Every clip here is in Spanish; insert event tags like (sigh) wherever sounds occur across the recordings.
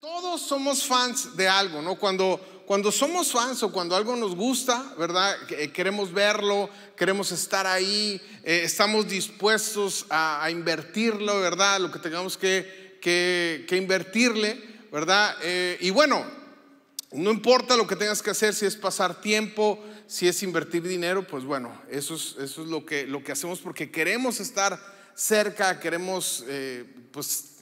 Todos somos fans de algo, ¿no? Cuando, cuando somos fans o cuando algo nos gusta, ¿verdad? Eh, Queremos verlo, queremos estar ahí, eh, estamos dispuestos a, invertirlo, ¿verdad? Lo que tengamos que, que- invertirle, ¿verdad? Eh, y bueno, no importa lo que tengas que hacer, si es pasar tiempo, si es invertir dinero, pues bueno, eso es, eso es lo, que, lo que hacemos porque queremos estar cerca, queremos, pues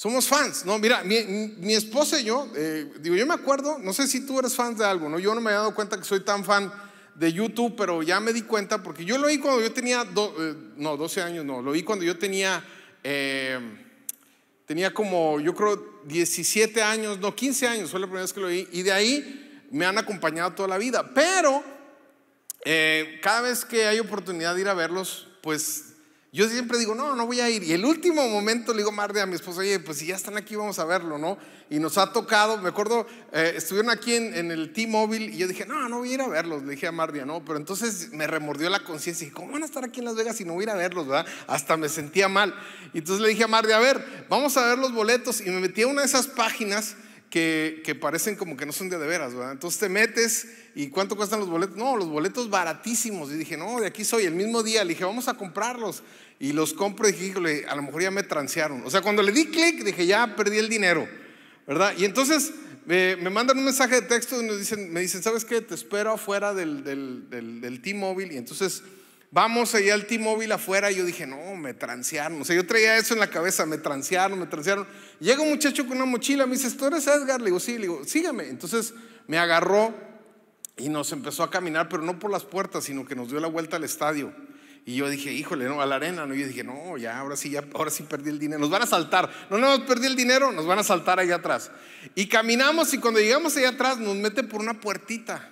somos fans, ¿no? Mira, mi, mi esposa y yo, eh, digo, yo me acuerdo, no sé si tú eres fan de algo, ¿no? Yo no me he dado cuenta que soy tan fan de YouTube, pero ya me di cuenta porque yo lo oí cuando yo tenía, eh, no, 12 años, no, lo oí cuando yo tenía, eh, tenía como, yo creo, 17 años, no, 15 años, fue la primera vez que lo oí, y de ahí me han acompañado toda la vida, pero eh, cada vez que hay oportunidad de ir a verlos, pues yo siempre digo, no, no voy a ir. Y el último momento le digo a Mardia, a mi esposa, oye, pues si ya están aquí, vamos a verlo, ¿no? Y nos ha tocado, me acuerdo, eh, estuvieron aquí en, el T-Mobile y yo dije, no, no voy a ir a verlos. Le dije a Mardia, no, pero entonces me remordió la conciencia. Y dije, ¿cómo van a estar aquí en Las Vegas si no voy a ir a verlos, verdad? Hasta me sentía mal. Y entonces le dije a Mardia, a ver, vamos a ver los boletos. Y me metí a una de esas páginas que, parecen como que no son de veras, ¿verdad? Entonces te metes y ¿cuánto cuestan los boletos? No, los boletos baratísimos. Y dije, no, de aquí soy. El mismo día le dije, vamos a comprarlos. Y los compro y dije, a lo mejor ya me transearon. O sea, cuando le di clic, dije, ya perdí el dinero, ¿verdad? Y entonces me, me mandan un mensaje de texto dicen, me dicen, ¿sabes qué? Te espero afuera del, del, del, del T-Mobile. Y entonces vamos allá al T-Mobile afuera. Y yo dije, no, me transearon. O sea, yo traía eso en la cabeza, me transearon, me transearon. Llega un muchacho con una mochila, me dice, ¿tú eres Edgar? Le digo, sí, le digo, sígame. Entonces me agarró y nos empezó a caminar, pero no por las puertas, sino que nos dio la vuelta al estadio. Y yo dije, híjole, no, a la arena, ¿no? Y yo dije, no, ya, ahora sí, ya, ahora sí perdí el dinero. Nos van a saltar. No, no, perdí el dinero, nos van a saltar allá atrás. Y caminamos y cuando llegamos allá atrás nos mete por una puertita.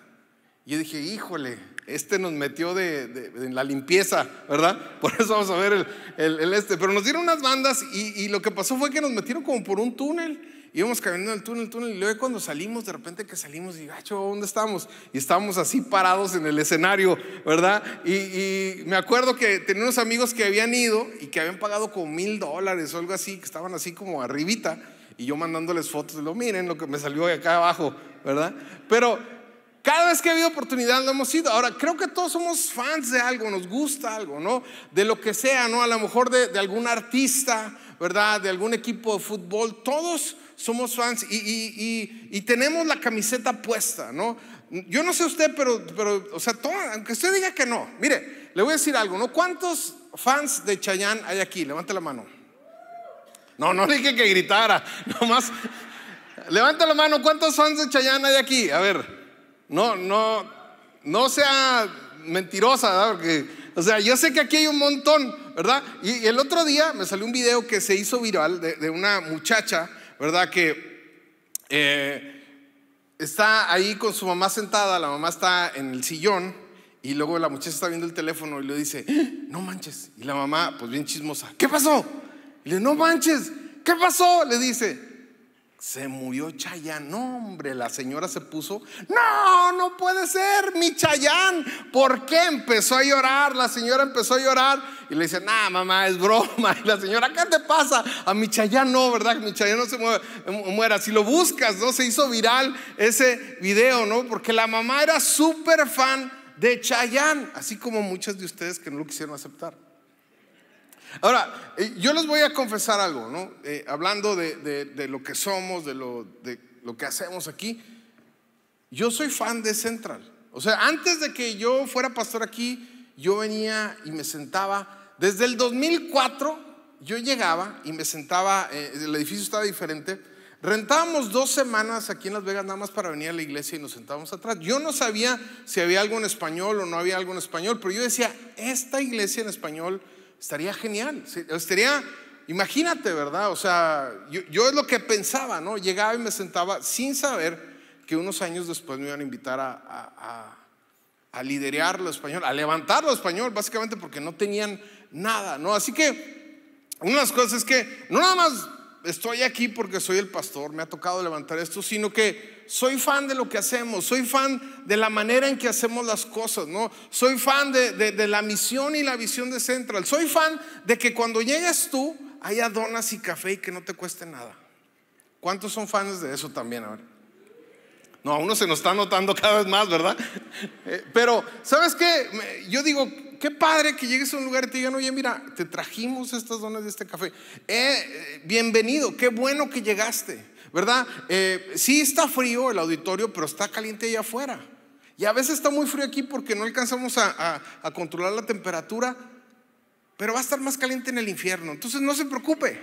Y yo dije, híjole, este nos metió de, de la limpieza, ¿verdad? (laughs) Por eso vamos a ver el, el- este. Pero nos dieron unas bandas y, lo que pasó fue que nos metieron como por un túnel. Íbamos caminando en el túnel, el túnel, y luego cuando salimos, de repente que salimos, y gacho, ¿dónde estamos? Y estábamos así parados en el escenario, ¿verdad? Y, me acuerdo que tenía unos amigos que habían ido y que habían pagado como mil dólares o algo así, que estaban así como arribita, y yo mandándoles fotos, lo miren lo que me salió acá abajo, ¿verdad? Pero cada vez que ha habido oportunidad lo hemos ido. Ahora, creo que todos somos fans de algo, nos gusta algo, ¿no? De lo que sea, ¿no? A lo mejor de, algún artista, ¿verdad? De algún equipo de fútbol. Todos somos fans y, tenemos la camiseta puesta, ¿no? Yo no sé usted, pero, pero o sea, todo- aunque usted diga que no. Mire, le voy a decir algo, ¿no? ¿Cuántos fans de Chayanne hay aquí? Levante la mano. No, no dije que gritara, (laughs) nomás. Levanta la mano, ¿cuántos fans de Chayanne hay aquí? A ver, no, no, no sea mentirosa, ¿verdad? Porque, o sea, yo sé que aquí hay un montón, ¿verdad? Y, el otro día me salió un video que se hizo viral de, una muchacha, ¿verdad? Que eh, está ahí con su mamá sentada, la mamá está en el sillón y luego la muchacha está viendo el teléfono y le dice, "¡Ah! no manches. Y la mamá, pues bien chismosa, ¿qué pasó? Y le no manches, ¿qué pasó? Le dice, se murió Chayán. No, hombre, la señora se puso, no, no puede ser, mi Chayán. ¿Por qué empezó a llorar? La señora empezó a llorar y le dice, nah, mamá, es broma. Y la señora, ¿qué te pasa? A mi Chayán no, ¿verdad? Mi Chayán no se mueve- muera. Si lo buscas, ¿no? Se hizo viral ese video, ¿no? Porque la mamá era súper fan de Chayán, así como muchos de ustedes que no lo quisieron aceptar. Ahora, eh, yo les voy a confesar algo, ¿no? Eh, hablando de, de- de lo que somos, de lo, de lo que hacemos aquí. Yo soy fan de Central. O sea, antes de que yo fuera pastor aquí, yo venía y me sentaba. Desde el 2004, yo llegaba y me sentaba, eh, el edificio estaba diferente. Rentábamos dos semanas aquí en Las Vegas nada más para venir a la iglesia y nos sentábamos atrás. Yo no sabía si había algo en español o no había algo en español, pero yo decía, esta iglesia en español estaría genial. Estaría, imagínate, ¿verdad? O sea, yo, yo es lo que pensaba, ¿no? Llegaba y me sentaba sin saber que unos años después me iban a invitar a, a, a, liderar lo español, a levantar lo español, básicamente porque no tenían nada, ¿no? Así que una de las cosas es que no nada más estoy aquí porque soy el pastor, me ha tocado levantar esto, sino que soy fan de lo que hacemos, soy fan de la manera en que hacemos las cosas, ¿no? Soy fan de, de la misión y la visión de Central, soy fan de que cuando llegues tú haya donas y café y que no te cueste nada. ¿Cuántos son fans de eso también ahora? No, a uno se nos está notando cada vez más, ¿verdad? (laughs) Eh, pero, ¿sabes qué? Yo digo, qué padre que llegues a un lugar y te digan, oye, mira, te trajimos estas donas de este café. Eh, eh, bienvenido, qué bueno que llegaste, ¿verdad? sí está frío el auditorio, pero está caliente allá afuera. Y a veces está muy frío aquí porque no alcanzamos a controlar la temperatura, pero va a estar más caliente en el infierno. Entonces no se preocupe,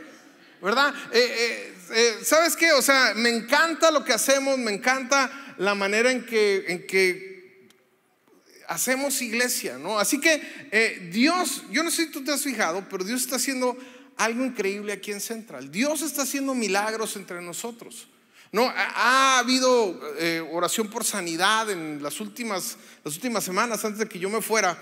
¿verdad? Eh, eh, eh, ¿Sabes qué? O sea, me encanta lo que hacemos, me encanta la manera en que, en que hacemos iglesia, ¿no? Así que Dios, yo no sé si tú te has fijado, pero Dios está haciendo algo increíble aquí en Central. Dios está haciendo milagros entre nosotros. No, ha, habido oración por sanidad en las últimas, las últimas semanas antes de que yo me fuera.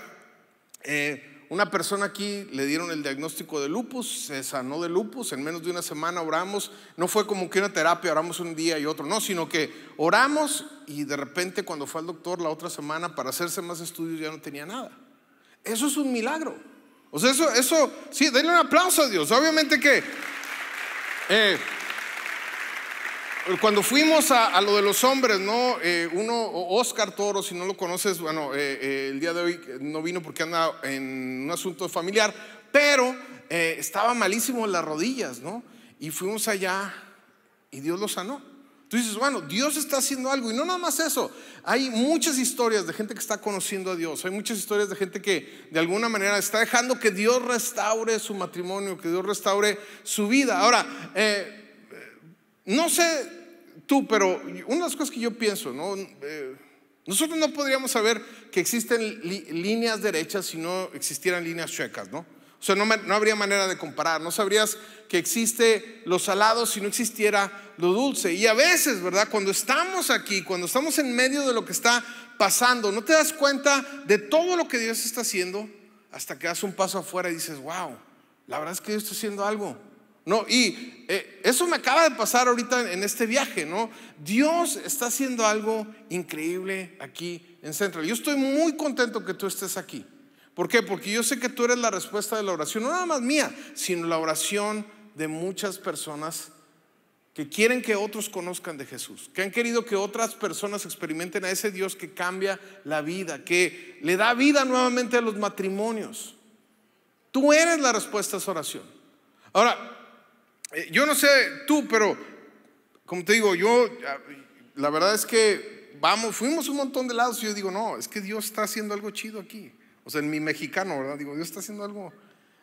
Eh, una persona aquí le dieron el diagnóstico de lupus, se sanó de lupus, en menos de una semana oramos, no fue como que una terapia, oramos un día y otro, no, sino que oramos y de repente cuando fue al doctor la otra semana para hacerse más estudios ya no tenía nada. Eso es un milagro. O sea, eso, eso, sí, denle un aplauso a Dios. Obviamente que... Eh, cuando fuimos a, lo de los hombres, ¿no? Eh, uno, Oscar Toro, si no lo conoces, bueno, eh, eh, el día de hoy no vino porque anda en un asunto familiar, pero estaba malísimo en las rodillas, ¿no? Y fuimos allá y Dios lo sanó. Tú dices, bueno, Dios está haciendo algo. Y no nada más eso. Hay muchas historias de gente que está conociendo a Dios. Hay muchas historias de gente que de alguna manera está dejando que Dios restaure su matrimonio, que Dios restaure su vida. Ahora, eh, no sé tú, pero una de las cosas que yo pienso, ¿no? Eh, nosotros no podríamos saber que existen líneas derechas si no existieran líneas chuecas, ¿no? O sea, no, no, habría manera de comparar. No sabrías que existe lo salado si no existiera lo dulce. Y a veces, ¿verdad? Cuando estamos aquí, cuando estamos en medio de lo que está pasando, no te das cuenta de todo lo que Dios está haciendo hasta que das un paso afuera y dices, wow, la verdad es que Dios está haciendo algo. No, y eh, eso me acaba de pasar ahorita en este viaje, ¿no? Dios está haciendo algo increíble aquí en Central. Yo estoy muy contento que tú estés aquí. ¿Por qué? Porque yo sé que tú eres la respuesta de la oración, no nada más mía, sino la oración de muchas personas que quieren que otros conozcan de Jesús, que han querido que otras personas experimenten a ese Dios que cambia la vida, que le da vida nuevamente a los matrimonios. Tú eres la respuesta a esa oración. Ahora, yo no sé tú, pero como te digo, yo, la verdad es que vamos, fuimos un montón de lados y yo digo, no, es que Dios está haciendo algo chido aquí. O sea, en mi mexicano, ¿verdad? Digo, Dios está haciendo algo,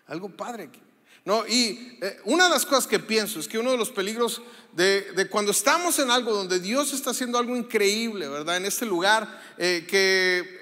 algo padre aquí. No, y eh, una de las cosas que pienso es que uno de los peligros de, cuando estamos en algo donde Dios está haciendo algo increíble, ¿verdad? En este lugar eh, que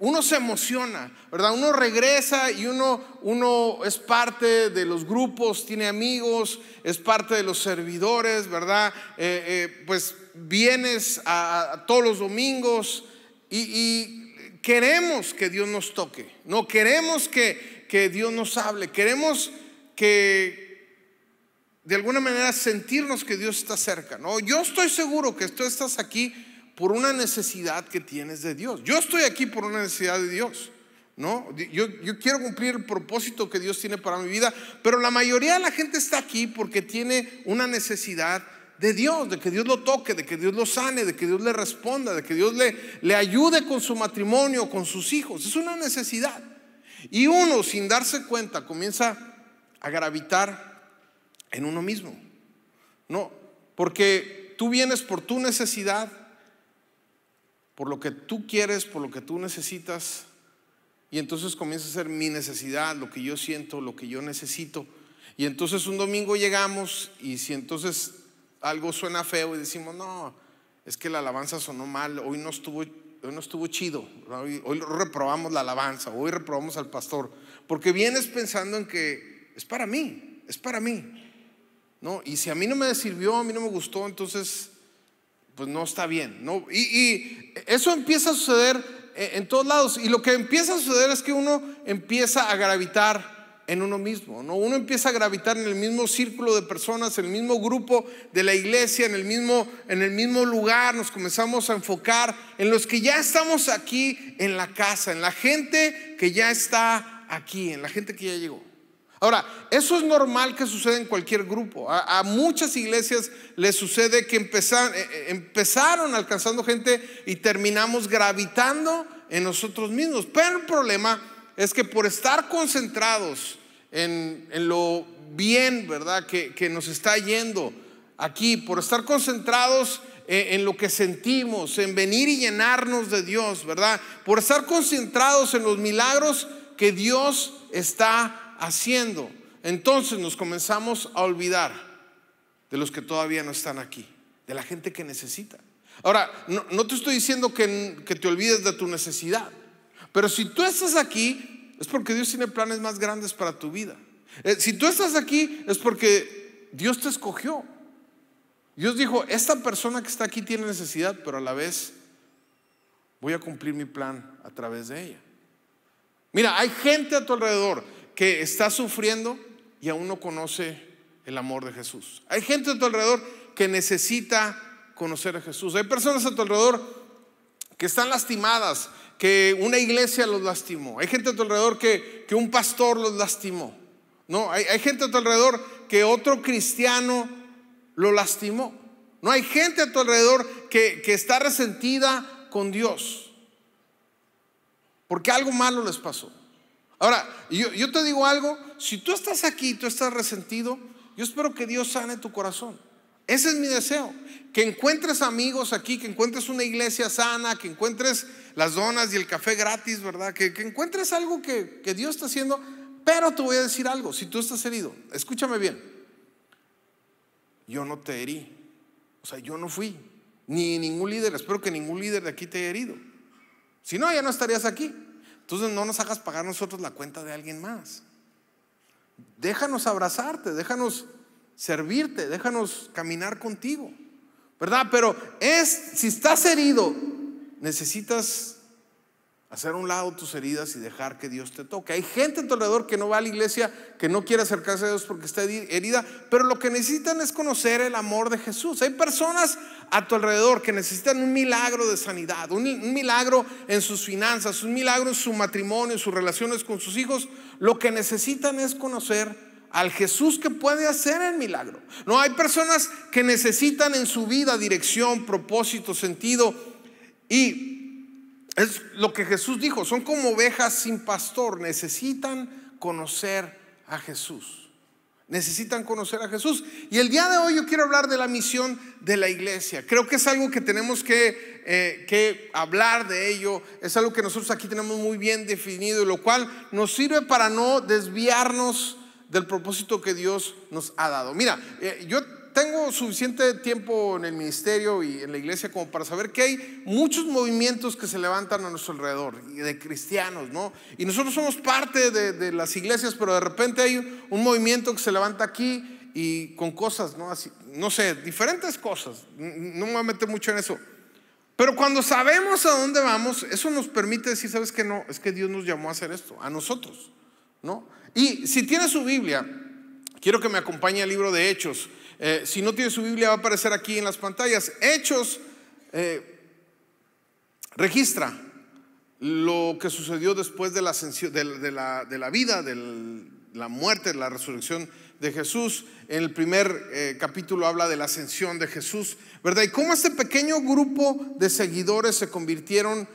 uno se emociona, ¿verdad? Uno regresa y uno, uno es parte de los grupos, tiene amigos, es parte de los servidores, ¿verdad? Eh, eh, pues vienes a, todos los domingos y, queremos que Dios nos toque, no queremos que, que Dios nos hable, queremos que de alguna manera sentirnos que Dios está cerca, ¿no? Yo estoy seguro que tú estás aquí por una necesidad que tienes de Dios. Yo estoy aquí por una necesidad de Dios. ¿no? Yo, quiero cumplir el propósito que Dios tiene para mi vida, pero la mayoría de la gente está aquí porque tiene una necesidad de Dios, de que Dios lo toque, de que Dios lo sane, de que Dios le responda, de que Dios le, le ayude con su matrimonio, con sus hijos. Es una necesidad. Y uno, sin darse cuenta, comienza a gravitar en uno mismo. No, porque tú vienes por tu necesidad, por lo que tú quieres, por lo que tú necesitas. Y entonces comienza a ser mi necesidad, lo que yo siento, lo que yo necesito. Y entonces un domingo llegamos y si entonces algo suena feo y decimos, no, es que la alabanza sonó mal, hoy no estuvo, hoy no estuvo chido, hoy, hoy reprobamos la alabanza, hoy reprobamos al pastor, porque vienes pensando en que es para mí, es para mí. ¿no? Y si a mí no me sirvió, a mí no me gustó, entonces pues no está bien. ¿no? Y, eso empieza a suceder en todos lados. Y lo que empieza a suceder es que uno empieza a gravitar en uno mismo, ¿no? Uno empieza a gravitar en el mismo círculo de personas, en el mismo grupo de la iglesia, en el mismo, en el mismo lugar, nos comenzamos a enfocar en los que ya estamos aquí en la casa, en la gente que ya está aquí, en la gente que ya llegó. Ahora, eso es normal que suceda en cualquier grupo. A, muchas iglesias les sucede que empezaron, eh, eh, empezaron alcanzando gente y terminamos gravitando en nosotros mismos. Pero el problema es que por estar concentrados en, lo bien, ¿verdad? Que, nos está yendo aquí, por estar concentrados en, lo que sentimos, en venir y llenarnos de Dios, ¿verdad? Por estar concentrados en los milagros que Dios está haciendo. Entonces nos comenzamos a olvidar de los que todavía no están aquí, de la gente que necesita. Ahora, no, te estoy diciendo que, que te olvides de tu necesidad, pero si tú estás aquí, es porque Dios tiene planes más grandes para tu vida. Eh, si tú estás aquí es porque Dios te escogió. Dios dijo, esta persona que está aquí tiene necesidad, pero a la vez voy a cumplir mi plan a través de ella. Mira, hay gente a tu alrededor que está sufriendo y aún no conoce el amor de Jesús. Hay gente a tu alrededor que necesita conocer a Jesús. Hay personas a tu alrededor que están lastimadas, que una iglesia los lastimó. Hay gente a tu alrededor que, que un pastor los lastimó. No, hay, hay, gente a tu alrededor que otro cristiano lo lastimó. No hay gente a tu alrededor que, que está resentida con Dios. Porque algo malo les pasó. Ahora, yo, te digo algo, si tú estás aquí, tú estás resentido, yo espero que Dios sane tu corazón. Ese es mi deseo. Que encuentres amigos aquí, que encuentres una iglesia sana, que encuentres las donas y el café gratis, ¿verdad? Que, encuentres algo que, que Dios está haciendo. Pero te voy a decir algo, si tú estás herido, escúchame bien. Yo no te herí. O sea, yo no fui. Ni ningún líder. Espero que ningún líder de aquí te haya herido. Si no, ya no estarías aquí. Entonces no nos hagas pagar nosotros la cuenta de alguien más. Déjanos abrazarte, déjanos servirte, déjanos caminar contigo, ¿verdad? Pero es, si estás herido, necesitas hacer a un lado tus heridas y dejar que Dios te toque. Hay gente a tu alrededor que no va a la iglesia, que no quiere acercarse a Dios porque está herida, pero lo que necesitan es conocer el amor de Jesús. Hay personas a tu alrededor que necesitan un milagro de sanidad, un, un milagro en sus finanzas, un milagro en su matrimonio, en sus relaciones con sus hijos. Lo que necesitan es conocer al Jesús que puede hacer el milagro. No hay personas que necesitan en su vida dirección, propósito, sentido. Y es lo que Jesús dijo, son como ovejas sin pastor, necesitan conocer a Jesús. Necesitan conocer a Jesús. Y el día de hoy yo quiero hablar de la misión de la iglesia. Creo que es algo que tenemos que, eh, que hablar de ello. Es algo que nosotros aquí tenemos muy bien definido, y lo cual nos sirve para no desviarnos del propósito que Dios nos ha dado. Mira, eh, yo tengo suficiente tiempo en el ministerio y en la iglesia como para saber que hay muchos movimientos que se levantan a nuestro alrededor, de cristianos, ¿no? Y nosotros somos parte de, las iglesias, pero de repente hay un movimiento que se levanta aquí y con cosas, ¿no? Así, no sé, diferentes cosas. No me voy a meter mucho en eso. Pero cuando sabemos a dónde vamos, eso nos permite decir, ¿sabes qué? No, es que Dios nos llamó a hacer esto, a nosotros, ¿no? Y si tiene su Biblia, quiero que me acompañe al libro de Hechos. Eh, si no tiene su Biblia, va a aparecer aquí en las pantallas. Hechos eh, registra lo que sucedió después de la, de, la, de la, vida, de la muerte, de la resurrección de Jesús. En el primer eh, capítulo habla de la ascensión de Jesús, ¿verdad? Y cómo este pequeño grupo de seguidores se convirtieron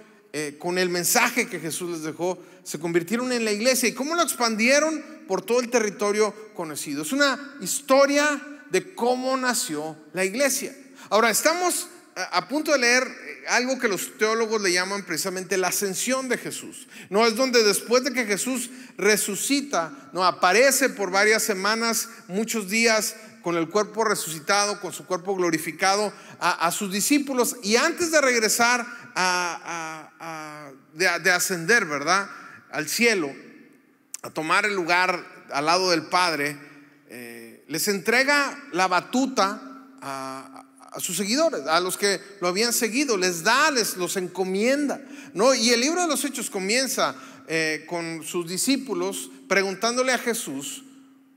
con el mensaje que Jesús les dejó, se convirtieron en la iglesia y cómo lo expandieron por todo el territorio conocido. Es una historia de cómo nació la iglesia. Ahora, estamos a punto de leer algo que los teólogos le llaman precisamente la ascensión de Jesús. No es donde después de que Jesús resucita, no aparece por varias semanas, muchos días con el cuerpo resucitado, con su cuerpo glorificado a, sus discípulos y antes de regresar a, de, ascender, ¿verdad? Al cielo, a tomar el lugar al lado del Padre, eh, les entrega la batuta a, sus seguidores, a los que lo habían seguido, les da, les los encomienda. ¿no? Y el libro de los Hechos comienza eh, con sus discípulos preguntándole a Jesús,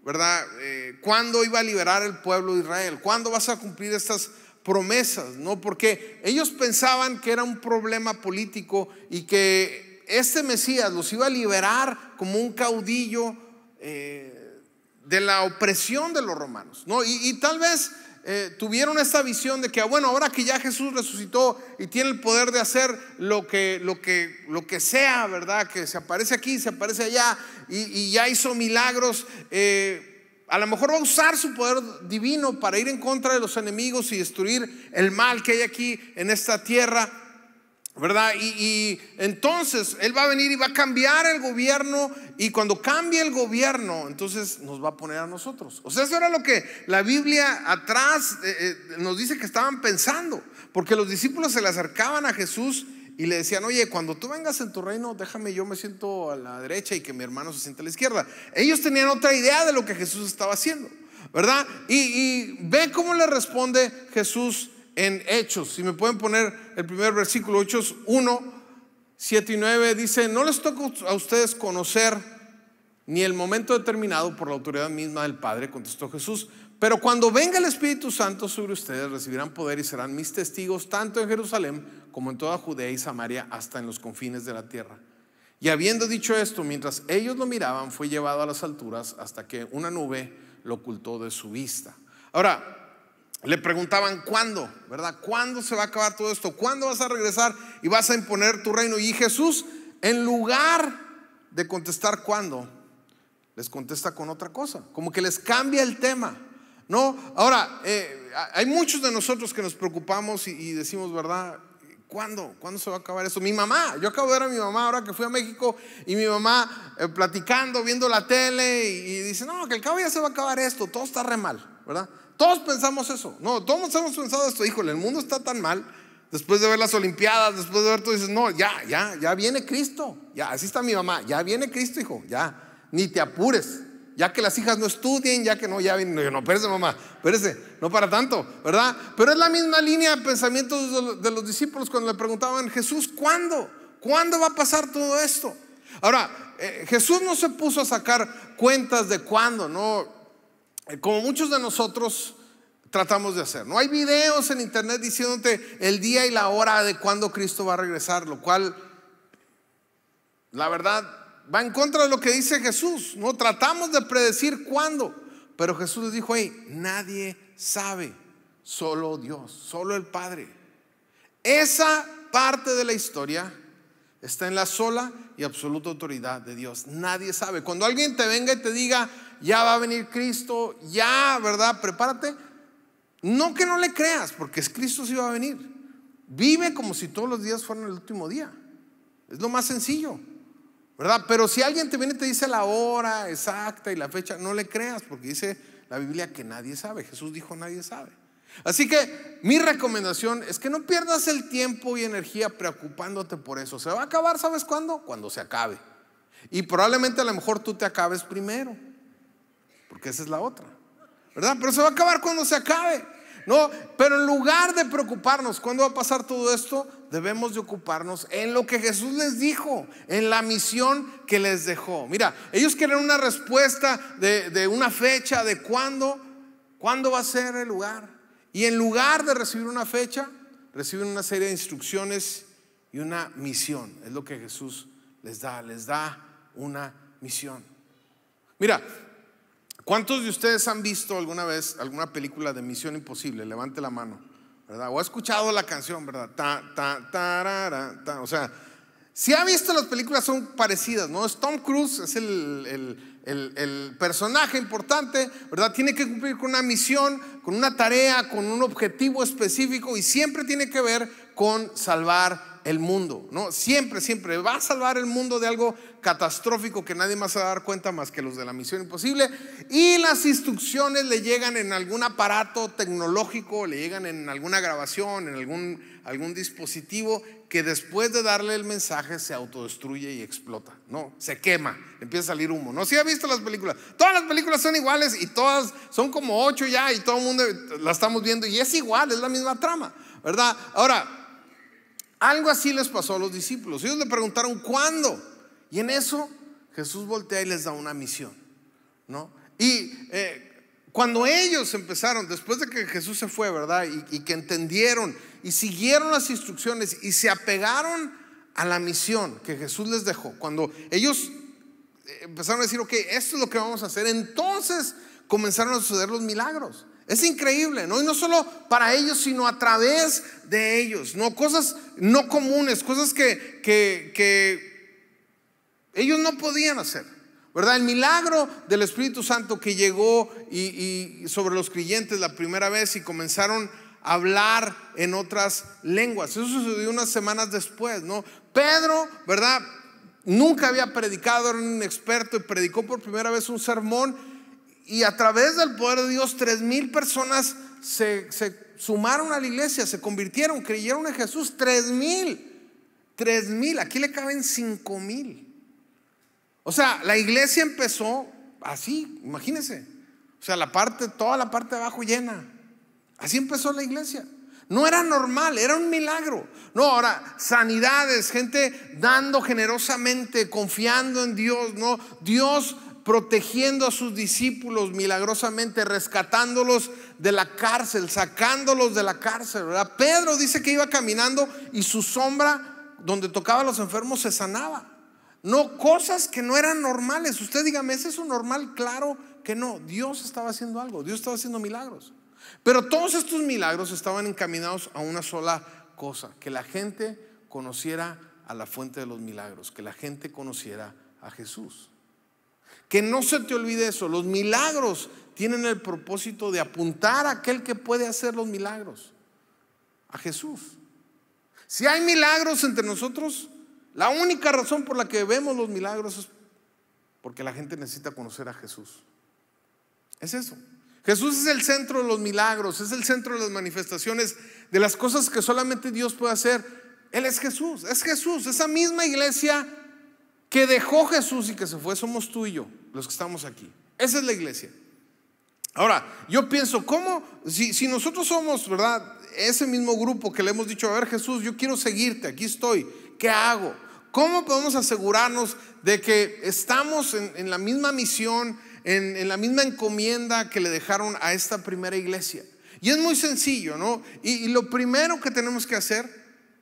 ¿verdad? Eh, ¿Cuándo iba a liberar el pueblo de Israel? ¿Cuándo vas a cumplir estas promesas? ¿No? Porque ellos pensaban que era un problema político y que este Mesías los iba a liberar como un caudillo eh, de la opresión de los romanos, ¿no? y tal vez eh, tuvieron esta visión de que, bueno, ahora que ya Jesús resucitó y tiene el poder de hacer lo que, lo que, lo que sea, ¿verdad? Que se aparece aquí, se aparece allá y, ya hizo milagros. Eh, a lo mejor va a usar su poder divino para ir en contra de los enemigos y destruir el mal que hay aquí en esta tierra. ¿Verdad? Y, entonces Él va a venir y va a cambiar el gobierno y cuando cambie el gobierno, entonces nos va a poner a nosotros. O sea, eso era lo que la Biblia atrás eh, eh, nos dice que estaban pensando, porque los discípulos se le acercaban a Jesús y le decían, oye, cuando tú vengas en tu reino, déjame, yo me siento a la derecha y que mi hermano se sienta a la izquierda. Ellos tenían otra idea de lo que Jesús estaba haciendo, ¿verdad? Y, y ve cómo le responde Jesús en Hechos. Si me pueden poner el primer versículo, Hechos 1, 7 y 9, dice, no les toca a ustedes conocer ni el momento determinado por la autoridad misma del Padre, contestó Jesús, pero cuando venga el Espíritu Santo sobre ustedes, recibirán poder y serán mis testigos tanto en Jerusalén como en toda Judea y Samaria, hasta en los confines de la tierra. Y habiendo dicho esto, mientras ellos lo miraban, fue llevado a las alturas hasta que una nube lo ocultó de su vista. Ahora, le preguntaban cuándo, ¿verdad? ¿Cuándo se va a acabar todo esto? ¿Cuándo vas a regresar y vas a imponer tu reino? Y Jesús, en lugar de contestar cuándo, les contesta con otra cosa, como que les cambia el tema. No, ahora, eh, hay muchos de nosotros que nos preocupamos y, decimos, ¿verdad? ¿Cuándo? ¿Cuándo se va a acabar eso? Mi mamá, yo acabo de ver a mi mamá ahora que fui a México y mi mamá eh, platicando, viendo la tele y, y, dice, no, que el cabo ya se va a acabar esto, todo está re mal, ¿verdad? Todos pensamos eso. No, todos hemos pensado esto. Híjole, el mundo está tan mal. Después de ver las Olimpiadas, después de ver todo, dices, no, ya, ya, ya viene Cristo. Ya, así está mi mamá. Ya viene Cristo, hijo. Ya, ni te apures. Ya que las hijas no estudien, ya que no, ya viene. No, no, espérese, mamá, espérese, no para tanto, ¿verdad? Pero es la misma línea de pensamiento de los discípulos cuando le preguntaban, Jesús, ¿cuándo? ¿Cuándo va a pasar todo esto? Ahora, eh, Jesús no se puso a sacar cuentas de cuándo, ¿no? Como muchos de nosotros tratamos de hacer. No hay videos en internet diciéndote el día y la hora de cuándo Cristo va a regresar, lo cual, la verdad, va en contra de lo que dice Jesús. No tratamos de predecir cuándo, pero Jesús les dijo, hey, nadie sabe, solo Dios, solo el Padre. Esa parte de la historia está en la sola y absoluta autoridad de Dios. Nadie sabe. Cuando alguien te venga y te diga, ya va a venir Cristo, ya, ¿verdad? Prepárate. No que no le creas, porque es Cristo sí va a venir. Vive como si todos los días fueran el último día. Es lo más sencillo, ¿verdad? Pero si alguien te viene y te dice la hora exacta y la fecha, no le creas, porque dice la Biblia que nadie sabe. Jesús dijo nadie sabe. Así que mi recomendación es que no pierdas el tiempo y energía preocupándote por eso. Se va a acabar, ¿sabes cuándo? Cuando se acabe. Y probablemente a lo mejor tú te acabes primero porque esa es la otra, ¿verdad? Pero se va a acabar cuando se acabe. No, pero en lugar de preocuparnos cuándo va a pasar todo esto, debemos de ocuparnos en lo que Jesús les dijo, en la misión que les dejó. Mira, ellos quieren una respuesta de, de una fecha, de cuándo, cuándo va a ser el lugar. Y en lugar de recibir una fecha, reciben una serie de instrucciones y una misión. Es lo que Jesús les da, les da una misión. Mira, ¿Cuántos de ustedes han visto alguna vez alguna película de Misión Imposible? Levante la mano, ¿verdad? O ha escuchado la canción, ¿verdad? Ta, ta, ta, O sea, si ha visto las películas son parecidas, ¿no? Es Tom Cruise, es el, el, personaje importante, ¿verdad? Tiene que cumplir con una misión, con una tarea, con un objetivo específico y siempre tiene que ver con salvar el mundo, ¿no? Siempre, siempre va a salvar el mundo de algo catastrófico que nadie más se va a dar cuenta más que los de la misión imposible. Y las instrucciones le llegan en algún aparato tecnológico, le llegan en alguna grabación, en algún, algún dispositivo que después de darle el mensaje se autodestruye y explota, ¿no? Se quema, empieza a salir humo. ¿No? Si ha visto las películas, todas las películas son iguales y todas son como ocho ya y todo el mundo la estamos viendo y es igual, es la misma trama, ¿verdad? Ahora, algo así les pasó a los discípulos. Ellos le preguntaron, ¿cuándo? Y en eso Jesús voltea y les da una misión, ¿no? Y eh, cuando ellos empezaron, después de que Jesús se fue, ¿verdad? Y, que entendieron y siguieron las instrucciones y se apegaron a la misión que Jesús les dejó, cuando ellos eh, empezaron a decir, ok, esto es lo que vamos a hacer, entonces comenzaron a suceder los milagros. Es increíble, ¿no? Y no solo para ellos, sino a través de ellos, ¿no? Cosas no comunes, cosas que, que, ellos no podían hacer, ¿verdad? El milagro del Espíritu Santo que llegó y, sobre los creyentes la primera vez y comenzaron a hablar en otras lenguas. Eso sucedió unas semanas después, ¿no? Pedro, ¿verdad? Nunca había predicado, era un experto y predicó por primera vez un sermón y a través del poder de Dios, tres mil personas se, sumaron a la iglesia, se convirtieron, creyeron en Jesús. Tres mil, tres mil, aquí le caben cinco mil. O sea, la iglesia empezó así, imagínense. O sea, la parte, toda la parte de abajo llena. Así empezó la iglesia. No era normal, era un milagro. No, ahora, sanidades, gente dando generosamente, confiando en Dios, no, Dios protegiendo a sus discípulos milagrosamente, rescatándolos de la cárcel, sacándolos de la cárcel. Pedro dice que iba caminando y su sombra, donde tocaba a los enfermos, se sanaba. No, cosas que no eran normales. Usted dígame, ¿es eso normal? Claro que no. Dios estaba haciendo algo, Dios estaba haciendo milagros. Pero todos estos milagros estaban encaminados a una sola cosa, que la gente conociera a la fuente de los milagros, que la gente conociera a Jesús. Que no se te olvide eso, los milagros tienen el propósito de apuntar a aquel que puede hacer los milagros, a Jesús. Si hay milagros entre nosotros, la única razón por la que vemos los milagros es porque la gente necesita conocer a Jesús. Es eso. Jesús es el centro de los milagros, es el centro de las manifestaciones, de las cosas que solamente Dios puede hacer. Él es Jesús, es Jesús, esa misma iglesia que dejó Jesús y que se fue, somos tú y yo, los que estamos aquí. Esa es la iglesia. Ahora, yo pienso, ¿cómo? Si, nosotros somos, ¿verdad? Ese mismo grupo que le hemos dicho, a ver Jesús, yo quiero seguirte, aquí estoy, ¿qué hago? ¿Cómo podemos asegurarnos de que estamos en, la misma misión, en, la misma encomienda que le dejaron a esta primera iglesia? Y es muy sencillo, ¿no? y lo primero que tenemos que hacer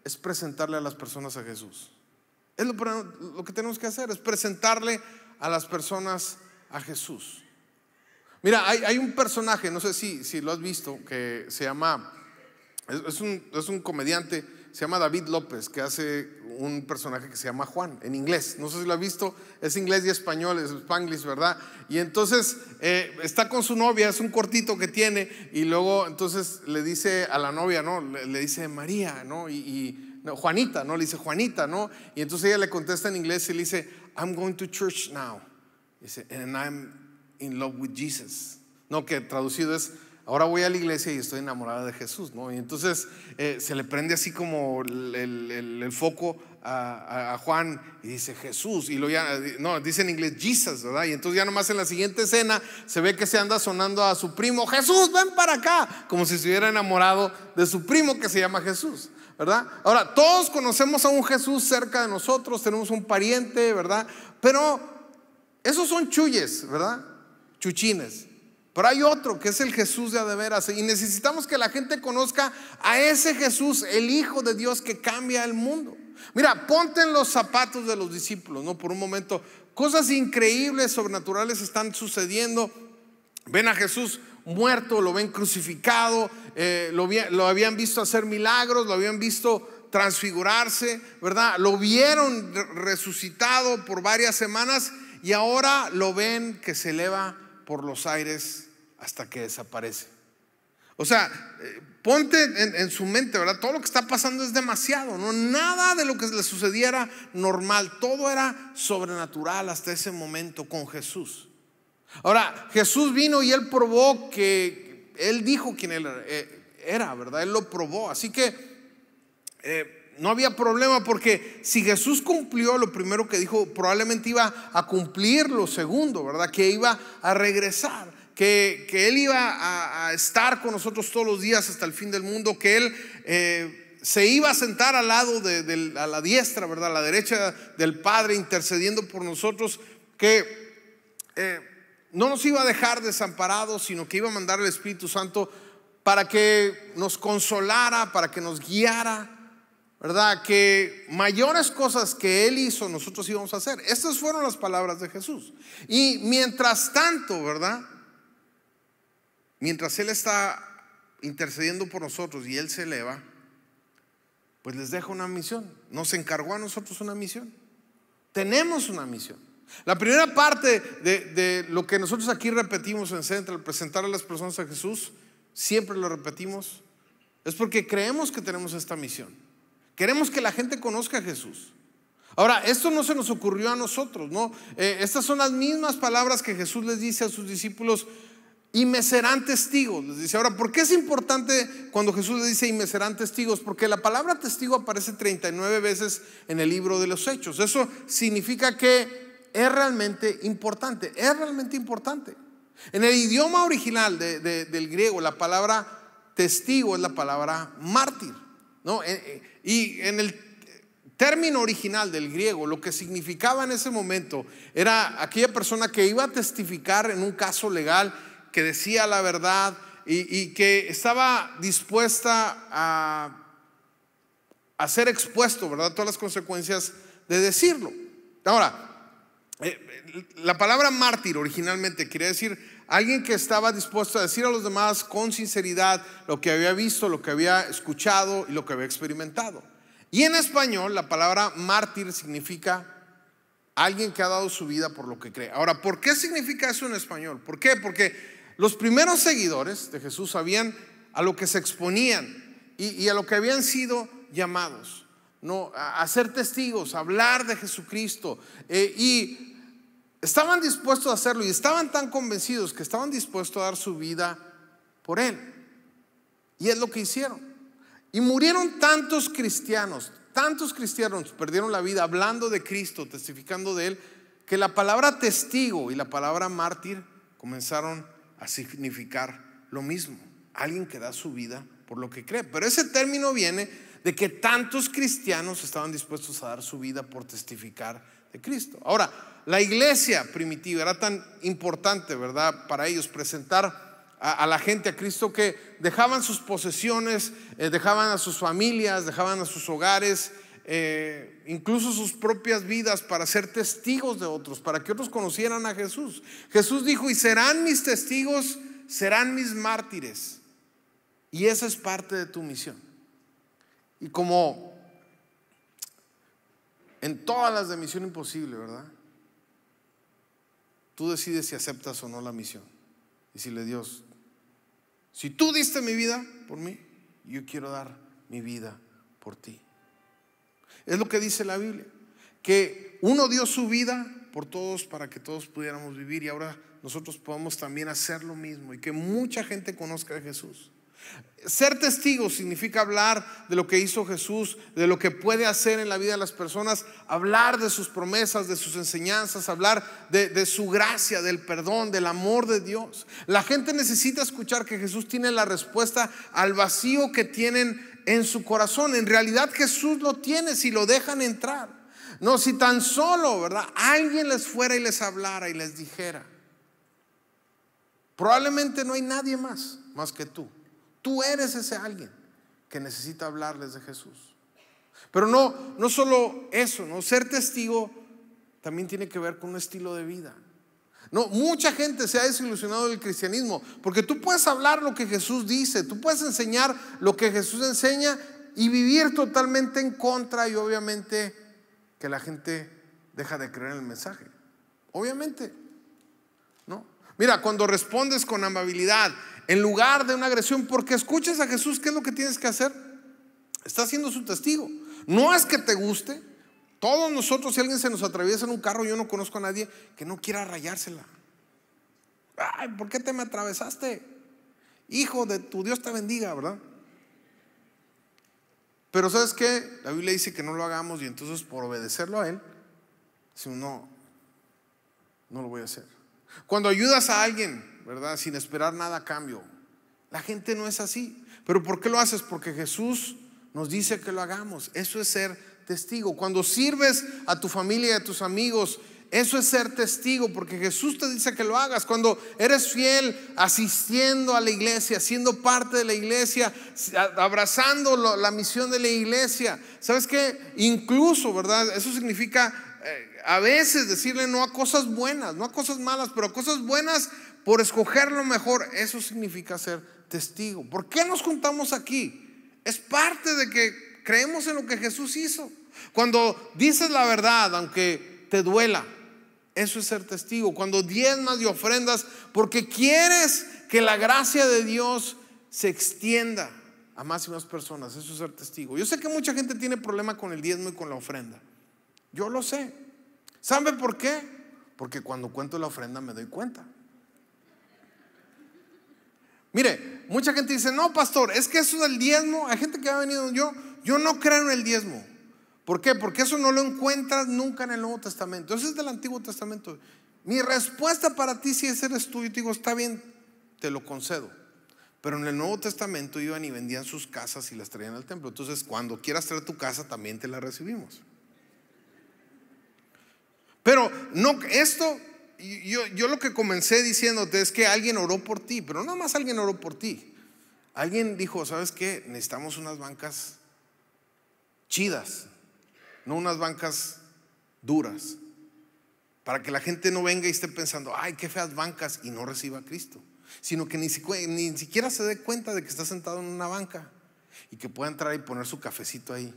es presentarle a las personas a Jesús. Es lo, que tenemos que hacer, es presentarle a las personas a Jesús. Mira, hay, un personaje, no sé si, si, lo has visto, que se llama, es, un, es, un, comediante, se llama David López, que hace un personaje que se llama Juan, en inglés. No sé si lo has visto, es inglés y español, es spanglish, ¿verdad? Y entonces eh, está con su novia, es un cortito que tiene, y luego entonces le dice a la novia, ¿no? Le, dice María, ¿no? y Juanita, ¿no? Le dice Juanita, ¿no? Y entonces ella le contesta en inglés y le dice, I'm going to church now. Dice, and I'm in love with Jesus. No, que traducido es, ahora voy a la iglesia y estoy enamorada de Jesús, ¿no? Y entonces eh, se le prende así como el, foco a, Juan y dice Jesús, y lo ya, no, dice en inglés Jesus, ¿verdad? Y entonces ya nomás en la siguiente escena se ve que se anda sonando a su primo, Jesús, ven para acá, como si se hubiera enamorado de su primo que se llama Jesús. ¿Verdad? Ahora, todos conocemos a un Jesús cerca de nosotros, tenemos un pariente, ¿verdad? Pero esos son chuyes, ¿verdad? Chuchines. Pero hay otro que es el Jesús de adeveras y necesitamos que la gente conozca a ese Jesús, el Hijo de Dios que cambia el mundo. Mira, ponte en los zapatos de los discípulos, ¿no? Por un momento, cosas increíbles, sobrenaturales están sucediendo. Ven a Jesús muerto, lo ven crucificado, eh, lo, habían visto hacer milagros, lo habían visto transfigurarse, ¿verdad? Lo vieron resucitado por varias semanas y ahora lo ven que se eleva por los aires hasta que desaparece. O sea, eh, ponte en, su mente, ¿verdad? Todo lo que está pasando es demasiado, ¿no? Nada de lo que le sucediera normal, todo era sobrenatural hasta ese momento con Jesús. Ahora, Jesús vino y él probó que, él dijo quién él eh, era, ¿verdad? Él lo probó. Así que eh, no había problema porque si Jesús cumplió lo primero que dijo, probablemente iba a cumplir lo segundo, ¿verdad? Que iba a regresar que, Él iba a, estar con nosotros todos los días hasta el fin del mundo, que Él eh, se iba a sentar al lado de, la diestra, ¿verdad? A la derecha del Padre, intercediendo por nosotros, que no nos iba a dejar desamparados, sino que iba a mandar el Espíritu Santo para que nos consolara, para que nos guiara, ¿verdad? Que mayores cosas que Él hizo, nosotros íbamos a hacer. Estas fueron las palabras de Jesús. Y mientras tanto, ¿verdad? mientras Él está intercediendo por nosotros y Él se eleva, pues les deja una misión. Nos encargó a nosotros una misión. Tenemos una misión. La primera parte de, lo que nosotros aquí repetimos en Central, presentar a las personas a Jesús, siempre lo repetimos, es porque creemos que tenemos esta misión. Queremos que la gente conozca a Jesús. Ahora, esto no se nos ocurrió a nosotros, ¿no? Eh, estas son las mismas palabras que Jesús les dice a sus discípulos y me serán testigos. Les dice, ahora, ¿por qué es importante cuando Jesús le dice y me serán testigos? Porque la palabra testigo aparece 39 veces en el libro de los Hechos. Eso significa que es realmente importante, es realmente importante. En el idioma original del griego, la palabra testigo es la palabra mártir. ¿no? Eh, eh, y en el término original del griego, lo que significaba en ese momento era aquella persona que iba a testificar en un caso legal que decía la verdad y, que estaba dispuesta a, a, ser expuesto, ¿verdad? Todas las consecuencias de decirlo. Ahora, la palabra mártir originalmente quiere decir alguien que estaba dispuesto a decir a los demás con sinceridad lo que había visto, lo que había escuchado y lo que había experimentado. Y en español la palabra mártir significa alguien que ha dado su vida por lo que cree. Ahora, ¿por qué significa eso en español? ¿Por qué? Porque los primeros seguidores de Jesús sabían a lo que se exponían y, a lo que habían sido llamados, ¿no? a, ser testigos, hablar de Jesucristo. Eh, y estaban dispuestos a hacerlo y estaban tan convencidos que estaban dispuestos a dar su vida por Él. Y es lo que hicieron. Y murieron tantos cristianos, tantos cristianos perdieron la vida hablando de Cristo, testificando de Él, que la palabra testigo y la palabra mártir comenzaron a significar lo mismo. Alguien que da su vida por lo que cree. Pero ese término viene de que tantos cristianos estaban dispuestos a dar su vida por testificar de Cristo. Ahora, la iglesia primitiva era tan importante, ¿verdad? Para ellos presentar a, la gente a Cristo que dejaban sus posesiones, eh, dejaban a sus familias, dejaban a sus hogares, eh, incluso sus propias vidas para ser testigos de otros, para que otros conocieran a Jesús. Jesús dijo, y serán mis testigos, serán mis mártires. Y esa es parte de tu misión. Y como en todas las de misión imposible, ¿verdad? Tú decides si aceptas o no la misión. Y si le Dios, si tú diste mi vida por mí, yo quiero dar mi vida por ti. Es lo que dice la Biblia, que uno dio su vida por todos para que todos pudiéramos vivir y ahora nosotros podemos también hacer lo mismo y que mucha gente conozca a Jesús. Ser testigo significa hablar de lo que hizo Jesús, de lo que puede hacer en la vida de las personas, hablar de sus promesas, de sus enseñanzas, hablar de, su gracia, del perdón, del amor de Dios. La gente necesita escuchar que Jesús tiene la respuesta al vacío que tienen en su corazón. En realidad Jesús lo tiene si lo dejan entrar. No, si tan solo, ¿verdad? Alguien les fuera y les hablara y les dijera. Probablemente no hay nadie más, más que tú. Tú eres ese alguien que necesita hablarles de Jesús. Pero no, no solo eso, ¿no? Ser testigo también tiene que ver con un estilo de vida. No, mucha gente se ha desilusionado del cristianismo porque tú puedes hablar lo que Jesús dice, tú puedes enseñar lo que Jesús enseña y vivir totalmente en contra y obviamente que la gente deja de creer en el mensaje. Obviamente, ¿no? Mira, cuando respondes con amabilidad, en lugar de una agresión, porque escuchas a Jesús, ¿qué es lo que tienes que hacer? Está siendo su testigo. No es que te guste. Todos nosotros, si alguien se nos atraviesa en un carro, yo no conozco a nadie que no quiera rayársela. Ay, ¿por qué te me atravesaste? Hijo de tu Dios te bendiga, ¿verdad? Pero ¿sabes qué? La Biblia dice que no lo hagamos y entonces por obedecerlo a Él, si no, no lo voy a hacer. Cuando ayudas a alguien, ¿verdad? Sin esperar nada a cambio, la gente no es así. Pero ¿por qué lo haces? Porque Jesús nos dice que lo hagamos. Eso es ser testigo. Cuando sirves a tu familia y a tus amigos, eso es ser testigo, porque Jesús te dice que lo hagas. Cuando eres fiel asistiendo a la iglesia, siendo parte de la iglesia, abrazando la misión de la iglesia. ¿Sabes qué? Incluso, ¿verdad? Eso significa eh, a veces decirle no a cosas buenas, no a cosas malas, pero a cosas buenas por escoger lo mejor. Eso significa ser testigo. ¿Por qué nos juntamos aquí? Es parte de que creemos en lo que Jesús hizo. Cuando dices la verdad, aunque te duela, eso es ser testigo. Cuando diezmas y ofrendas porque quieres que la gracia de Dios se extienda a más y más personas, eso es ser testigo. Yo sé que mucha gente tiene problema con el diezmo y con la ofrenda. Yo lo sé. ¿Sabe por qué? Porque cuando cuento la ofrenda me doy cuenta. Mire, mucha gente dice, no, pastor, es que eso del diezmo, hay gente que ha venido, yo, yo no creo en el diezmo. ¿Por qué? Porque eso no lo encuentras nunca en el Nuevo Testamento. Eso es del Antiguo Testamento. Mi respuesta para ti, si ese eres tú, yo te digo, está bien, te lo concedo. Pero en el Nuevo Testamento iban y vendían sus casas y las traían al templo. Entonces, cuando quieras traer tu casa, también te la recibimos. Pero no, esto, yo, yo lo que comencé diciéndote es que alguien oró por ti, pero no más alguien oró por ti. Alguien dijo, ¿sabes qué? Necesitamos unas bancas chidas no unas bancas duras, para que la gente no venga y esté pensando, ay, qué feas bancas y no reciba a Cristo, sino que ni, ni siquiera se dé cuenta de que está sentado en una banca y que pueda entrar y poner su cafecito ahí.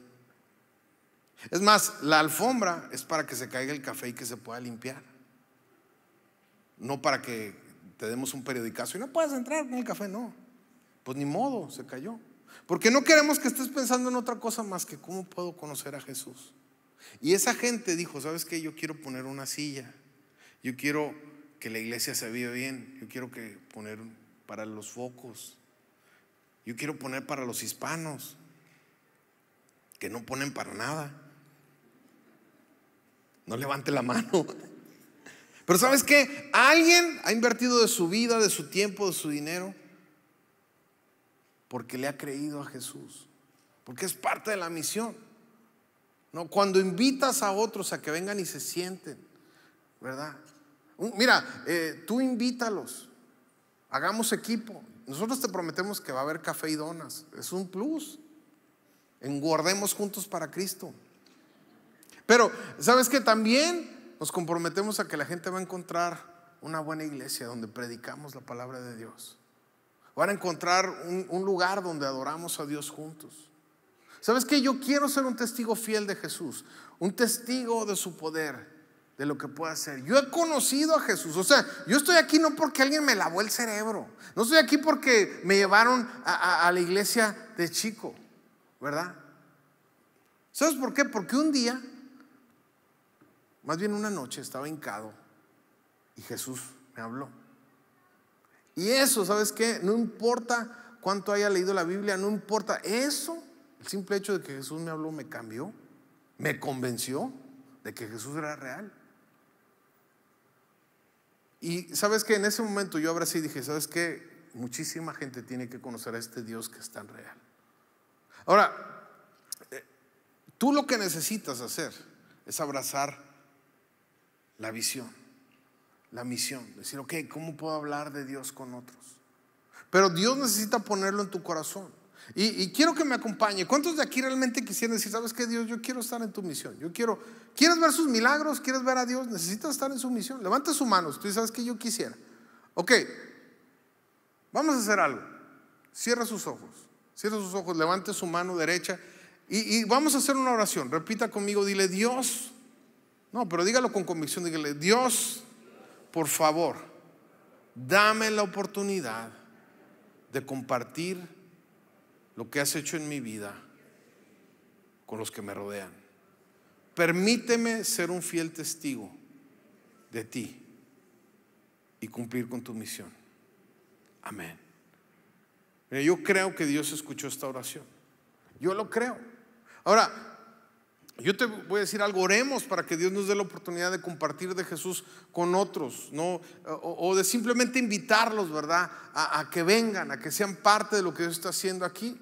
Es más, la alfombra es para que se caiga el café y que se pueda limpiar. No para que te demos un periodicazo y no puedes entrar con el café, no. Pues ni modo, se cayó. Porque no queremos que estés pensando en otra cosa más que cómo puedo conocer a Jesús. Y esa gente dijo, ¿sabes qué? Yo quiero poner una silla, yo quiero que la iglesia se vea bien, yo quiero que poner para los focos, yo quiero poner para los hispanos, que no ponen para nada. No levante la mano. Pero ¿sabes qué? Alguien ha invertido de su vida, de su tiempo, de su dinero, porque le ha creído a Jesús, porque es parte de la misión. No, cuando invitas a otros a que vengan y se sienten, ¿verdad? Mira, eh, tú invítalos, hagamos equipo. Nosotros te prometemos que va a haber café y donas, es un plus. Engordemos juntos para Cristo. Pero, ¿sabes que También nos comprometemos a que la gente va a encontrar una buena iglesia donde predicamos la palabra de Dios. Van a encontrar un lugar donde adoramos a Dios juntos. ¿Sabes qué? Yo quiero ser un testigo fiel de Jesús, un testigo de su poder, de lo que puede hacer. Yo he conocido a Jesús, o sea, yo estoy aquí no porque alguien me lavó el cerebro, no estoy aquí porque me llevaron a, la iglesia de chico, ¿verdad? ¿Sabes por qué? Porque un día, más bien una noche, estaba hincado y Jesús me habló. Y eso, ¿sabes qué? No importa cuánto haya leído la Biblia, no importa. Eso el simple hecho de que Jesús me habló me cambió, me convenció de que Jesús era real. Y sabes que en ese momento yo abracé y dije, ¿sabes qué? Muchísima gente tiene que conocer a este Dios que es tan real. Ahora, eh, tú lo que necesitas hacer es abrazar la visión, la misión. Decir, ok, ¿cómo puedo hablar de Dios con otros? Pero Dios necesita ponerlo en tu corazón. Y, quiero que me acompañe. ¿Cuántos de aquí realmente quisieran decir, sabes qué, Dios, yo quiero estar en tu misión? Yo quiero, ¿quieres ver sus milagros? ¿Quieres ver a Dios? Necesitas estar en su misión. Levanta su mano. Tú sabes que yo quisiera. Ok, vamos a hacer algo. Cierra sus ojos. Cierra sus ojos, levante su mano derecha y vamos a hacer una oración. Repita conmigo, dile, Dios. No, pero dígalo con convicción. Dígale, Dios, por favor, dame la oportunidad de compartir lo que has hecho en mi vida con los que me rodean. Permíteme ser un fiel testigo de ti y cumplir con tu misión. Amén. Yo creo que Dios escuchó esta oración. Yo lo creo. Ahora, yo te voy a decir algo, oremos para que Dios nos dé la oportunidad de compartir de Jesús con otros, ¿no? O, de simplemente invitarlos, ¿verdad? a, que vengan, a que sean parte de lo que Dios está haciendo aquí.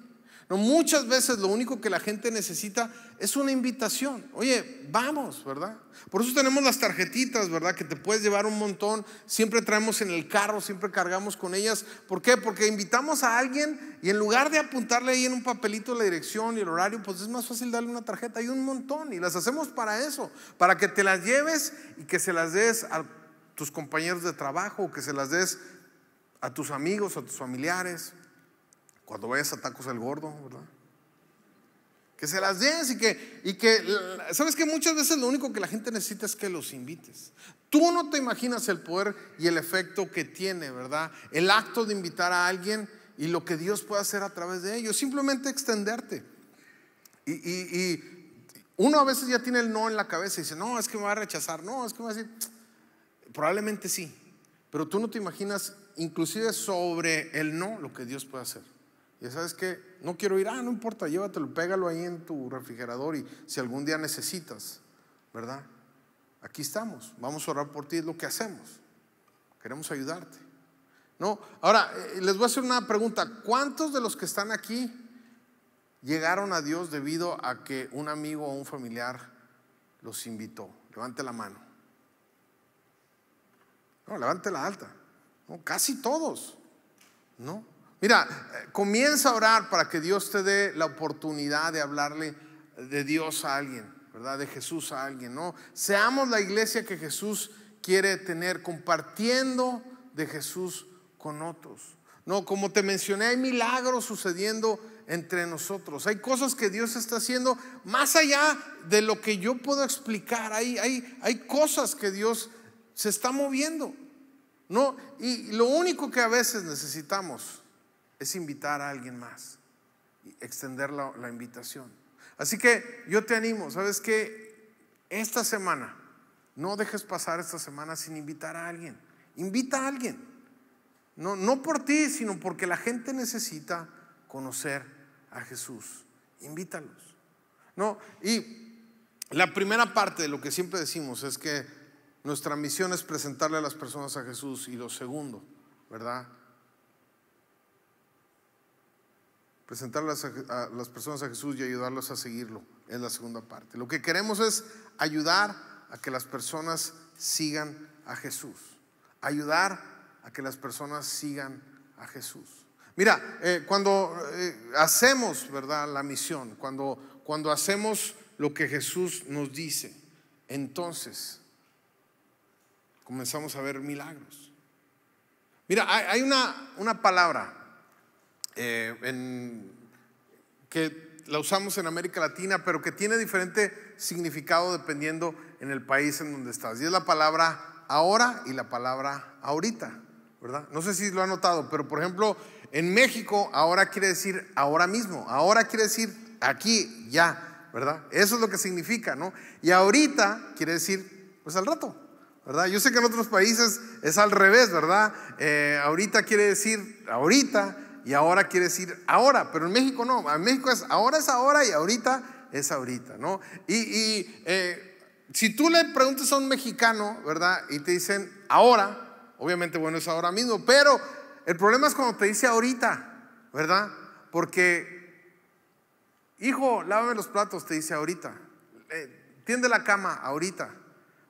No, muchas veces lo único que la gente necesita es una invitación. Oye, vamos, ¿verdad? Por eso tenemos las tarjetitas, ¿verdad? Que te puedes llevar un montón. Siempre traemos en el carro, siempre cargamos con ellas. ¿Por qué? Porque invitamos a alguien y en lugar de apuntarle ahí en un papelito la dirección y el horario, pues es más fácil darle una tarjeta. Hay un montón y las hacemos para eso, para que te las lleves y que se las des a tus compañeros de trabajo o que se las des a tus amigos, a tus familiares. Cuando vayas a tacos el gordo, ¿verdad? Que se las des y que, y que, sabes que muchas veces lo único que la gente necesita es que los invites. Tú no te imaginas el poder y el efecto que tiene, ¿verdad? El acto de invitar a alguien y lo que Dios puede hacer a través de ellos. Simplemente extenderte. Y, y, uno a veces ya tiene el no en la cabeza y dice, no, es que me va a rechazar, no, es que me va a decir, probablemente sí, pero tú no te imaginas inclusive sobre el no lo que Dios puede hacer. Ya sabes que no quiero ir, ah, no importa, llévatelo, pégalo ahí en tu refrigerador y si algún día necesitas, ¿verdad? Aquí estamos, vamos a orar por ti, es lo que hacemos. Queremos ayudarte. No, ahora eh, les voy a hacer una pregunta. ¿Cuántos de los que están aquí llegaron a Dios debido a que un amigo o un familiar los invitó? Levante la mano. No, levante la alta. Casi todos. ¿No? Mira, eh, comienza a orar para que Dios te dé la oportunidad de hablarle de Dios a alguien, ¿verdad? De Jesús a alguien, ¿no? Seamos la iglesia que Jesús quiere tener, compartiendo de Jesús con otros. No, como te mencioné, hay milagros sucediendo entre nosotros. Hay cosas que Dios está haciendo más allá de lo que yo puedo explicar. Hay, hay, hay cosas que Dios se está moviendo. No, y lo único que a veces necesitamos es invitar a alguien más y extender la, invitación. Así que yo te animo, ¿sabes qué? Esta semana, no dejes pasar esta semana sin invitar a alguien. Invita a alguien. No, no por ti, sino porque la gente necesita conocer a Jesús. Invítalos. No, y la primera parte de lo que siempre decimos es que nuestra misión es presentarle a las personas a Jesús. Y lo segundo, ¿verdad? Presentar a las personas a Jesús y ayudarlos a seguirlo. Es la segunda parte. Lo que queremos es ayudar a que las personas sigan a Jesús. Ayudar a que las personas sigan a Jesús. Mira, eh, cuando eh, hacemos, ¿verdad? La misión, cuando, cuando hacemos lo que Jesús nos dice, entonces comenzamos a ver milagros. Mira, hay, una, una palabra eh, que la usamos en América Latina, pero que tiene diferente significado dependiendo en el país en donde estás. Y es la palabra ahora y la palabra ahorita, ¿verdad? No sé si lo ha notado, pero por ejemplo, en México ahora quiere decir ahora mismo, ahora quiere decir aquí, ya, ¿verdad? Eso es lo que significa, ¿no? Y ahorita quiere decir, pues al rato, ¿verdad? Yo sé que en otros países es al revés, ¿verdad? Eh, ahorita quiere decir ahorita y ahora quiere decir ahora, pero en México no, en México es ahora es ahora y ahorita es ahorita, ¿no? Y, eh, si tú le preguntas a un mexicano, ¿verdad? Y te dicen ahora, obviamente bueno es ahora mismo, pero el problema es cuando te dice ahorita, ¿verdad? Porque, hijo, lávame los platos, te dice ahorita, eh, tiende la cama ahorita,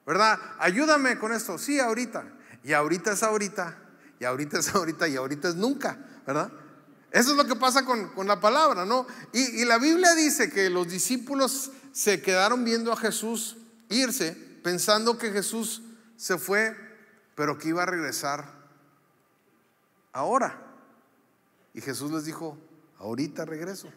¿verdad? Ayúdame con esto, sí, ahorita. Y ahorita es ahorita, y ahorita es ahorita, y ahorita es nunca, ¿verdad? Eso es lo que pasa con, la palabra, ¿no? Y, la Biblia dice que los discípulos se quedaron viendo a Jesús irse, pensando que Jesús se fue, pero que iba a regresar ahora. Y Jesús les dijo, ahorita regreso.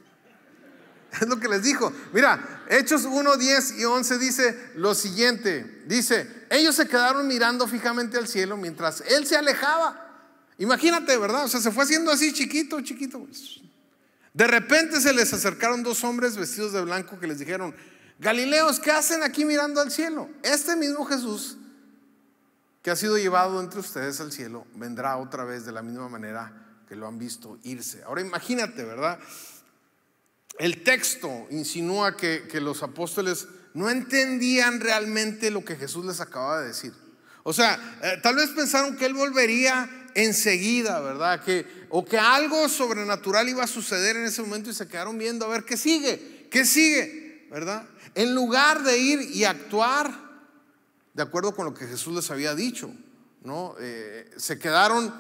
(laughs) Es lo que les dijo. Mira, Hechos 1, 10 y 11 dice lo siguiente. Dice, ellos se quedaron mirando fijamente al cielo mientras Él se alejaba. Imagínate, ¿verdad? O sea, se fue haciendo así chiquito, chiquito. De repente se les acercaron dos hombres vestidos de blanco que les dijeron, Galileos, ¿qué hacen aquí mirando al cielo? Este mismo Jesús que ha sido llevado entre ustedes al cielo vendrá otra vez de la misma manera que lo han visto irse. Ahora imagínate, ¿verdad? El texto insinúa que, que los apóstoles no entendían realmente lo que Jesús les acaba de decir. O sea, eh, tal vez pensaron que Él volvería enseguida, ¿verdad? Que, o que algo sobrenatural iba a suceder en ese momento y se quedaron viendo a ver qué sigue, qué sigue, ¿verdad? En lugar de ir y actuar de acuerdo con lo que Jesús les había dicho, ¿no? Eh, se quedaron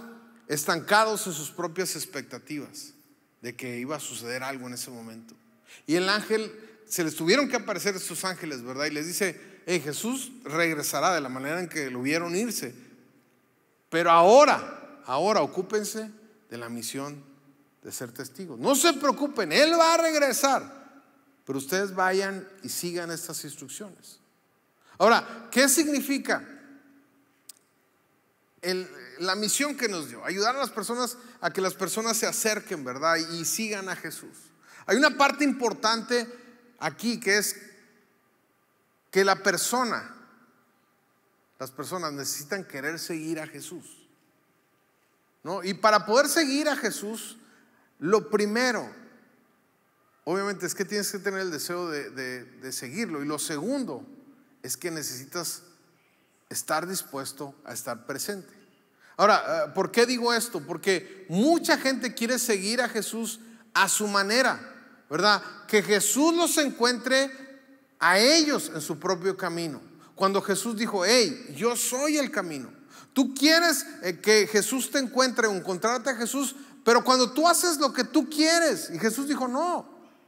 estancados en sus propias expectativas de que iba a suceder algo en ese momento. Y el ángel, se les tuvieron que aparecer estos ángeles, ¿verdad? Y les dice, Jesús regresará de la manera en que lo vieron irse. Pero ahora, ahora ocúpense de la misión de ser testigos. No se preocupen, Él va a regresar. Pero ustedes vayan y sigan estas instrucciones. Ahora, ¿qué significa la misión que nos dio? Ayudar a las personas a que las personas se acerquen, ¿verdad? Y sigan a Jesús. Hay una parte importante aquí que es que la persona, las personas necesitan querer seguir a Jesús. Y para poder seguir a Jesús, lo primero, obviamente, es que tienes que tener el deseo de, de seguirlo. Y lo segundo es que necesitas estar dispuesto a estar presente. Ahora, eh, ¿por qué digo esto? Porque mucha gente quiere seguir a Jesús a su manera, ¿verdad? Que Jesús los encuentre a ellos en su propio camino. Cuando Jesús dijo, hey, yo soy el camino. Tú quieres eh, que Jesús te encuentre o encontrarte a Jesús, pero cuando tú haces lo que tú quieres, y Jesús dijo, no,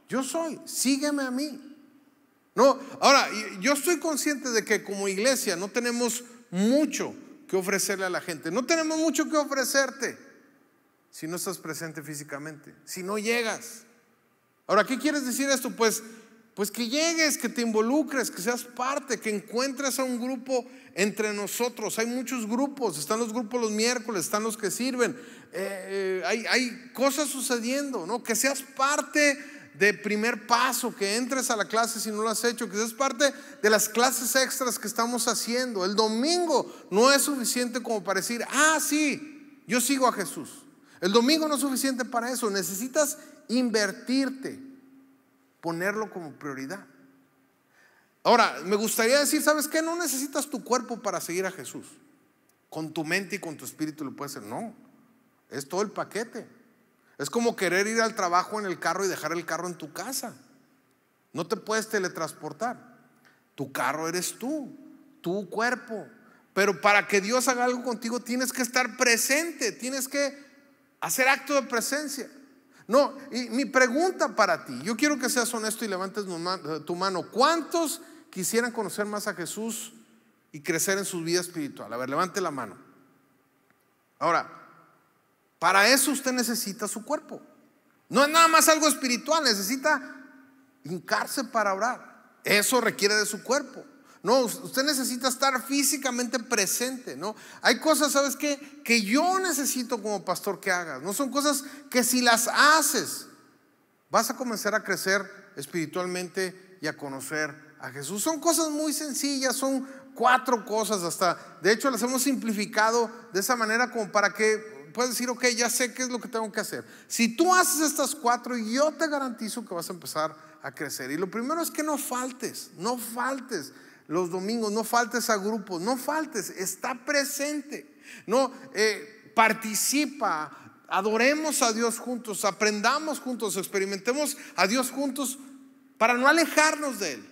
yo soy, sígueme a mí. No, ahora, yo estoy consciente de que como iglesia no tenemos mucho que ofrecerle a la gente, no tenemos mucho que ofrecerte si no estás presente físicamente, si no llegas. Ahora, ¿qué quieres decir esto? Pues pues que llegues, que te involucres, que seas parte, que encuentres a un grupo entre nosotros. Hay muchos grupos, están los grupos los miércoles, están los que sirven. Eh, eh, hay, hay cosas sucediendo, ¿no? Que seas parte de primer paso, que entres a la clase si no lo has hecho, que seas parte de las clases extras que estamos haciendo. El domingo no es suficiente como para decir, ah, sí, yo sigo a Jesús. El domingo no es suficiente para eso, necesitas invertirte ponerlo como prioridad. Ahora, me gustaría decir, ¿sabes qué? No necesitas tu cuerpo para seguir a Jesús. Con tu mente y con tu espíritu lo puedes hacer. No, es todo el paquete. Es como querer ir al trabajo en el carro y dejar el carro en tu casa. No te puedes teletransportar. Tu carro eres tú, tu cuerpo. Pero para que Dios haga algo contigo tienes que estar presente, tienes que hacer acto de presencia. No, y mi pregunta para ti, yo quiero que seas honesto y levantes tu mano. ¿Cuántos quisieran conocer más a Jesús y crecer en su vida espiritual? A ver, levante la mano. Ahora, para eso usted necesita su cuerpo. No es nada más algo espiritual, necesita hincarse para orar. Eso requiere de su cuerpo. No, usted necesita estar físicamente presente, ¿no? Hay cosas, ¿sabes qué? Que yo necesito como pastor que hagas. No son cosas que si las haces, vas a comenzar a crecer espiritualmente y a conocer a Jesús. Son cosas muy sencillas, son cuatro cosas hasta. De hecho, las hemos simplificado de esa manera como para que puedas decir, ok, ya sé qué es lo que tengo que hacer. Si tú haces estas cuatro, yo te garantizo que vas a empezar a crecer. Y lo primero es que no faltes, no faltes los domingos, no faltes a grupos, no faltes, está presente, no eh, participa, adoremos a Dios juntos, aprendamos juntos, experimentemos a Dios juntos para no alejarnos de Él,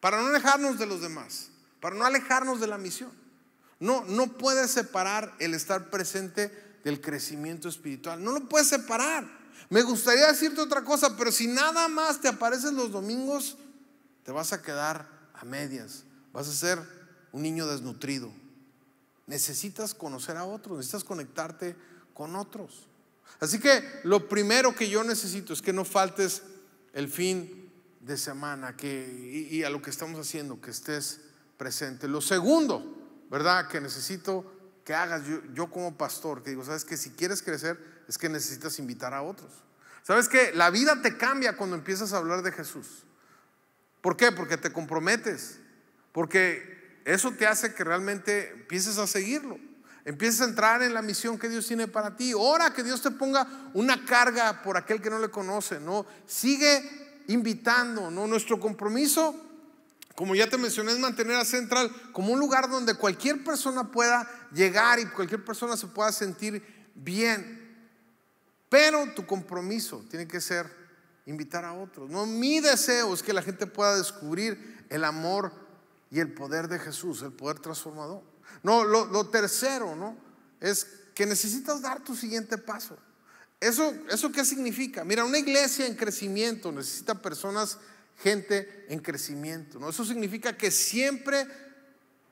para no alejarnos de los demás, para no alejarnos de la misión. No, no puedes separar el estar presente del crecimiento espiritual, no lo puedes separar. Me gustaría decirte otra cosa, pero si nada más te aparecen los domingos, te vas a quedar medias, vas a ser un niño desnutrido. Necesitas conocer a otros, necesitas conectarte con otros. Así que lo primero que yo necesito es que no faltes el fin de semana que, y, a lo que estamos haciendo, que estés presente. Lo segundo, ¿verdad? Que necesito que hagas yo, yo como pastor, que digo, sabes que si quieres crecer es que necesitas invitar a otros. Sabes que la vida te cambia cuando empiezas a hablar de Jesús. ¿Por qué? Porque te comprometes, porque eso te hace que realmente empieces a seguirlo. Empieces a entrar en la misión que Dios tiene para ti. Ora que Dios te ponga una carga por aquel que no le conoce, ¿no? Sigue invitando, ¿no? Nuestro compromiso, como ya te mencioné, es mantener a Central como un lugar donde cualquier persona pueda llegar y cualquier persona se pueda sentir bien. Pero tu compromiso tiene que ser invitar a otros. No, mi deseo es que la gente pueda descubrir el amor y el poder de Jesús, el poder transformador. No, lo, tercero, ¿no? Es que necesitas dar tu siguiente paso. ¿Eso, ¿Eso qué significa? Mira, una iglesia en crecimiento necesita personas, gente en crecimiento. ¿no? Eso significa que siempre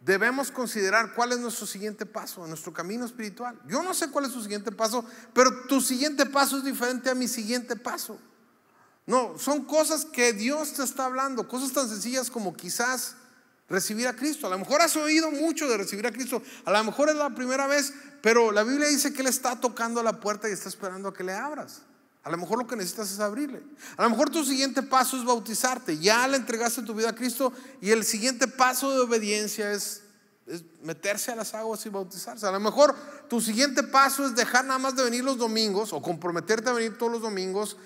debemos considerar cuál es nuestro siguiente paso en nuestro camino espiritual. Yo no sé cuál es tu siguiente paso, pero tu siguiente paso es diferente a mi siguiente paso. No, son cosas que Dios te está hablando, cosas tan sencillas como quizás recibir a Cristo. A lo mejor has oído mucho de recibir a Cristo, a lo mejor es la primera vez, pero la Biblia dice que Él está tocando a la puerta y está esperando a que le abras. A lo mejor lo que necesitas es abrirle. A lo mejor tu siguiente paso es bautizarte. Ya le entregaste tu vida a Cristo y el siguiente paso de obediencia es, es, meterse a las aguas y bautizarse. A lo mejor tu siguiente paso es dejar nada más de venir los domingos o comprometerte a venir todos los domingos,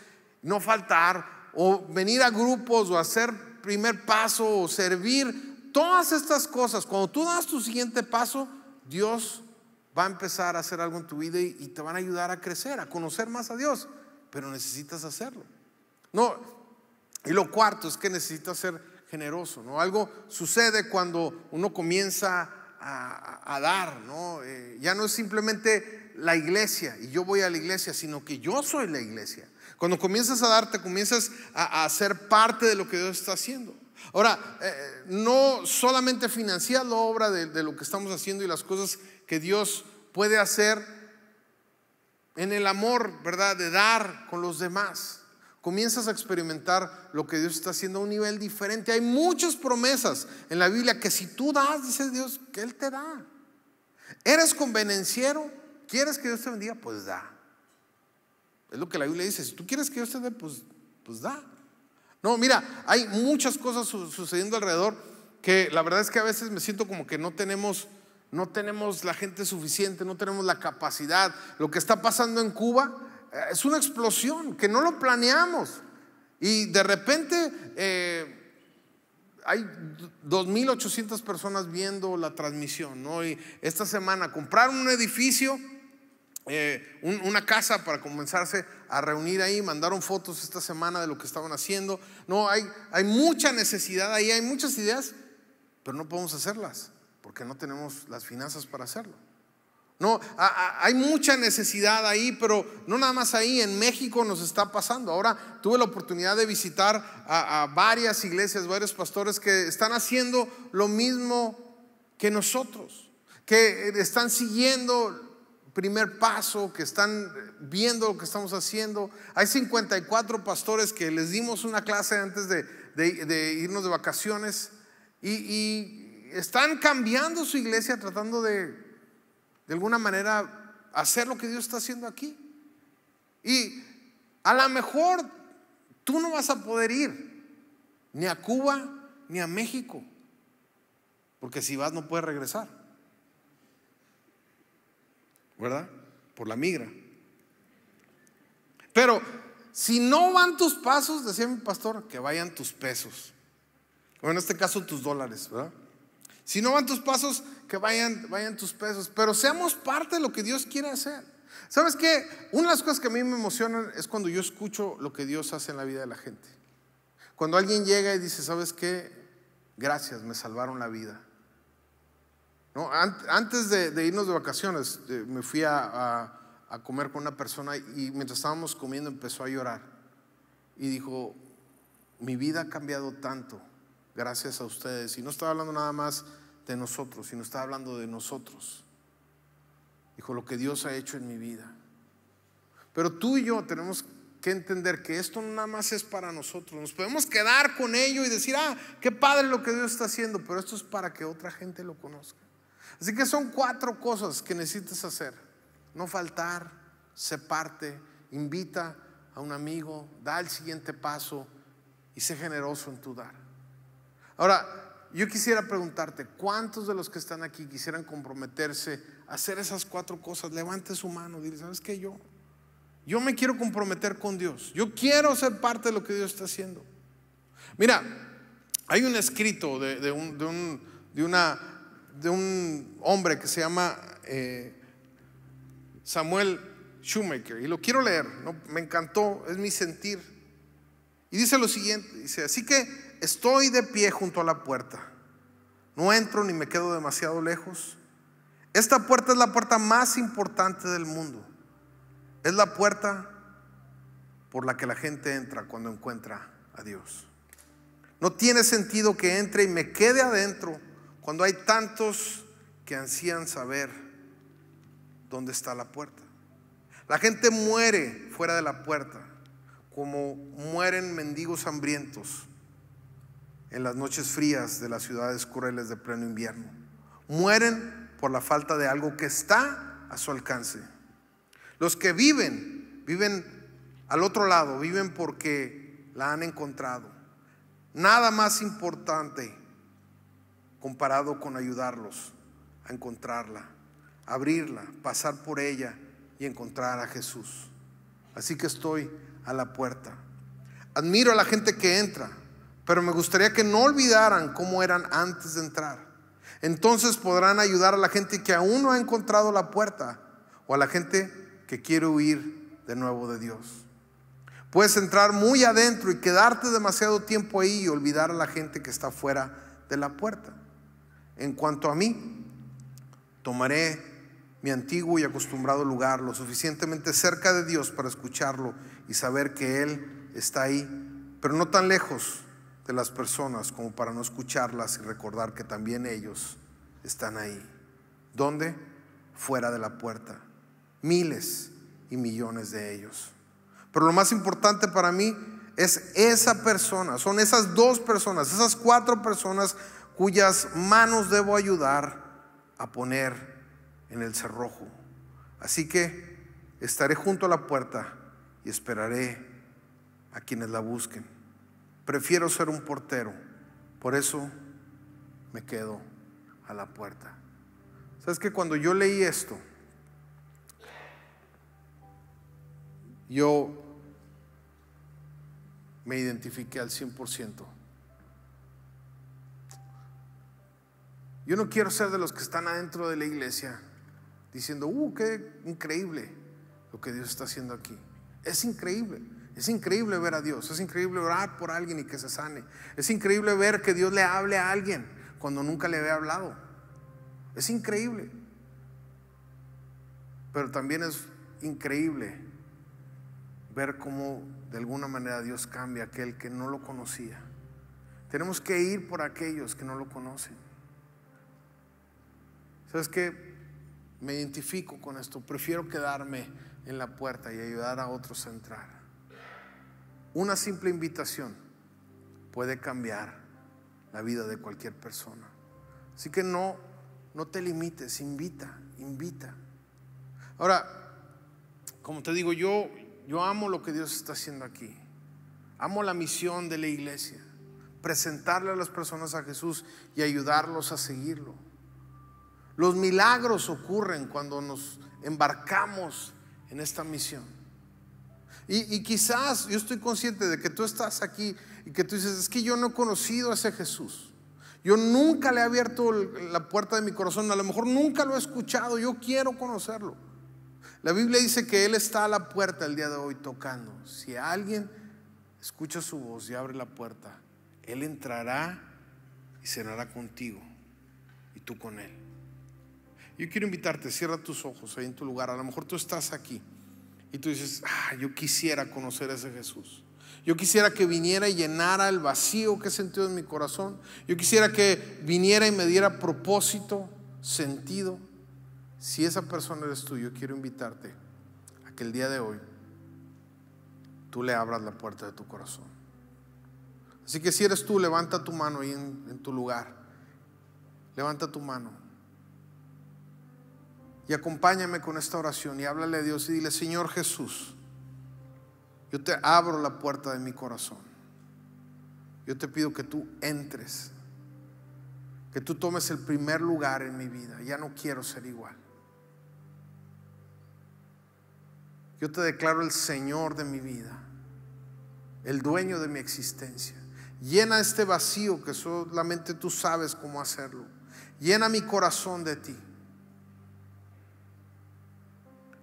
no faltar o venir a grupos o hacer primer paso o servir Todas estas cosas, cuando tú das tu siguiente paso, Dios va a empezar a hacer algo en tu vida y, te van a ayudar a crecer, a conocer más a Dios, pero necesitas hacerlo. No, y lo cuarto es que necesitas ser generoso, ¿no? Algo sucede cuando uno comienza a, dar, ¿no? Eh, ya no es simplemente la iglesia y yo voy a la iglesia, sino que yo soy la iglesia. Cuando comienzas a dar, te comienzas a, a ser parte de lo que Dios está haciendo. Ahora, eh, no solamente financiar la obra de, lo que estamos haciendo y las cosas que Dios puede hacer en el amor, ¿verdad? De dar con los demás. Comienzas a experimentar lo que Dios está haciendo a un nivel diferente. Hay muchas promesas en la Biblia que si tú das, dice Dios, que Él te da. ¿Eres convenenciero? ¿Quieres que Dios te bendiga? Pues da. Es lo que la Biblia dice. Si tú quieres que Dios te dé, pues, pues da. No, mira, hay muchas cosas sucediendo alrededor que la verdad es que a veces me siento como que no tenemos, no tenemos la gente suficiente, no tenemos la capacidad. Lo que está pasando en Cuba eh, es una explosión que no lo planeamos. Y de repente eh, hay 2.800 personas viendo la transmisión, ¿no? Y esta semana compraron un edificio eh, una casa para comenzarse a reunir ahí, mandaron fotos esta semana de lo que estaban haciendo. No, hay, hay mucha necesidad ahí, hay muchas ideas, pero no podemos hacerlas porque no tenemos las finanzas para hacerlo. No, hay mucha necesidad ahí, pero no nada más ahí, en México nos está pasando. Ahora tuve la oportunidad de visitar a, a varias iglesias, varios pastores que están haciendo lo mismo que nosotros, que están siguiendo primer paso, que están viendo lo que estamos haciendo. Hay 54 pastores que les dimos una clase antes de, irnos de vacaciones y, están cambiando su iglesia tratando de, de alguna manera, hacer lo que Dios está haciendo aquí. Y a lo mejor tú no vas a poder ir ni a Cuba ni a México, porque si vas no puedes regresar. ¿Verdad? Por la migra. Pero si no van tus pasos, decía mi pastor, que vayan tus pesos. O en este caso tus dólares, ¿verdad? Si no van tus pasos, que vayan, vayan tus pesos. Pero seamos parte de lo que Dios quiere hacer. ¿Sabes qué? Una de las cosas que a mí me emocionan es cuando yo escucho lo que Dios hace en la vida de la gente. Cuando alguien llega y dice, ¿sabes qué? Gracias, me salvaron la vida. Antes de, irnos de vacaciones, me fui a, comer con una persona y mientras estábamos comiendo empezó a llorar. Y dijo, mi vida ha cambiado tanto gracias a ustedes. Y no estaba hablando nada más de nosotros, sino estaba hablando de nosotros. Dijo, lo que Dios ha hecho en mi vida. Pero tú y yo tenemos que entender que esto no nada más es para nosotros. Nos podemos quedar con ello y decir, ah, qué padre lo que Dios está haciendo, pero esto es para que otra gente lo conozca. Así que son cuatro cosas que necesitas hacer. No faltar, se parte, invita a un amigo, da el siguiente paso y sé generoso en tu dar. Ahora, yo quisiera preguntarte, ¿cuántos de los que están aquí quisieran comprometerse a hacer esas cuatro cosas? Levante su mano, dile, ¿sabes qué? Yo, yo me quiero comprometer con Dios. Yo quiero ser parte de lo que Dios está haciendo. Mira, hay un escrito de, un, de, una, de un, hombre que se llama eh, Samuel Shoemaker y lo quiero leer, me encantó, es mi sentir. Y dice lo siguiente, dice, así que estoy de pie junto a la puerta, no entro ni me quedo demasiado lejos. Esta puerta es la puerta más importante del mundo, es la puerta por la que la gente entra cuando encuentra a Dios. No tiene sentido que entre y me quede adentro cuando hay tantos que ansían saber dónde está la puerta. La gente muere fuera de la puerta, como mueren mendigos hambrientos en las noches frías de las ciudades crueles de pleno invierno. Mueren por la falta de algo que está a su alcance. Los que viven, viven al otro lado, viven porque la han encontrado. Nada más importante comparado con ayudarlos a encontrarla, abrirla, pasar por ella y encontrar a Jesús. Así que estoy a la puerta. Admiro a la gente que entra, pero me gustaría que no olvidaran cómo eran antes de entrar. Entonces podrán ayudar a la gente que aún no ha encontrado la puerta o a la gente que quiere huir de nuevo de Dios. Puedes entrar muy adentro y quedarte demasiado tiempo ahí y olvidar a la gente que está fuera de la puerta. En cuanto a mí, tomaré mi antiguo y acostumbrado lugar lo suficientemente cerca de Dios para escucharlo y saber que Él está ahí, pero no tan lejos de las personas como para no escucharlas y recordar que también ellos están ahí. ¿Dónde? Fuera de la puerta. Miles y millones de ellos. Pero lo más importante para mí es esa persona, son esas dos personas, esas cuatro personas cuyas manos debo ayudar a poner en el cerrojo. Así que estaré junto a la puerta y esperaré a quienes la busquen. Prefiero ser un portero, por eso me quedo a la puerta. ¿Sabes que cuando yo leí esto, yo me identifiqué al 100%. Yo no quiero ser de los que están adentro de la iglesia diciendo, uh, qué increíble lo que Dios está haciendo aquí. Es increíble. Es increíble ver a Dios. Es increíble orar por alguien y que se sane. Es increíble ver que Dios le hable a alguien cuando nunca le había hablado. Es increíble. Pero también es increíble ver cómo de alguna manera Dios cambia a aquel que no lo conocía. Tenemos que ir por aquellos que no lo conocen. ¿Sabes qué? Me identifico con esto. Prefiero quedarme en la puerta y ayudar a otros a entrar. Una simple invitación puede cambiar la vida de cualquier persona. Así que no, no te limites, invita, invita. Ahora, como te digo, yo, yo amo lo que Dios está haciendo aquí. Amo la misión de la iglesia. Presentarle a las personas a Jesús y ayudarlos a seguirlo. Los milagros ocurren cuando nos embarcamos en esta misión. Y, quizás yo estoy consciente de que tú estás aquí y que tú dices, es que yo no he conocido a ese Jesús. Yo nunca le he abierto la puerta de mi corazón, a lo mejor nunca lo he escuchado, yo quiero conocerlo. La Biblia dice que Él está a la puerta el día de hoy tocando. Si alguien escucha su voz y abre la puerta, Él entrará y cenará contigo y tú con Él. Yo quiero invitarte, cierra tus ojos ahí en tu lugar. A lo mejor tú estás aquí y tú dices, ah, yo quisiera conocer a ese Jesús. Yo quisiera que viniera y llenara el vacío que he sentido en mi corazón. Yo quisiera que viniera y me diera propósito, sentido. Si esa persona eres tú, yo quiero invitarte a que el día de hoy tú le abras la puerta de tu corazón. Así que si eres tú, levanta tu mano ahí en, en tu lugar. Levanta tu mano. Y acompáñame con esta oración y háblale a Dios y dile, Señor Jesús, yo te abro la puerta de mi corazón. Yo te pido que tú entres, que tú tomes el primer lugar en mi vida. Ya no quiero ser igual. Yo te declaro el Señor de mi vida, el dueño de mi existencia. Llena este vacío que solamente tú sabes cómo hacerlo. Llena mi corazón de ti.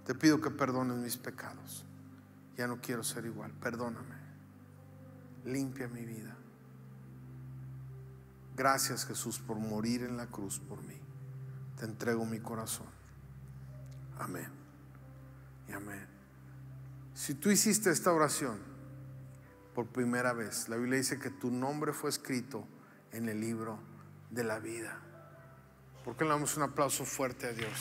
Te pido que perdones mis pecados. Ya no quiero ser igual. Perdóname. Limpia mi vida. Gracias Jesús por morir en la cruz por mí. Te entrego mi corazón. Amén. Y amén. Si tú hiciste esta oración por primera vez, la Biblia dice que tu nombre fue escrito en el libro de la vida. ¿Por qué le damos un aplauso fuerte a Dios?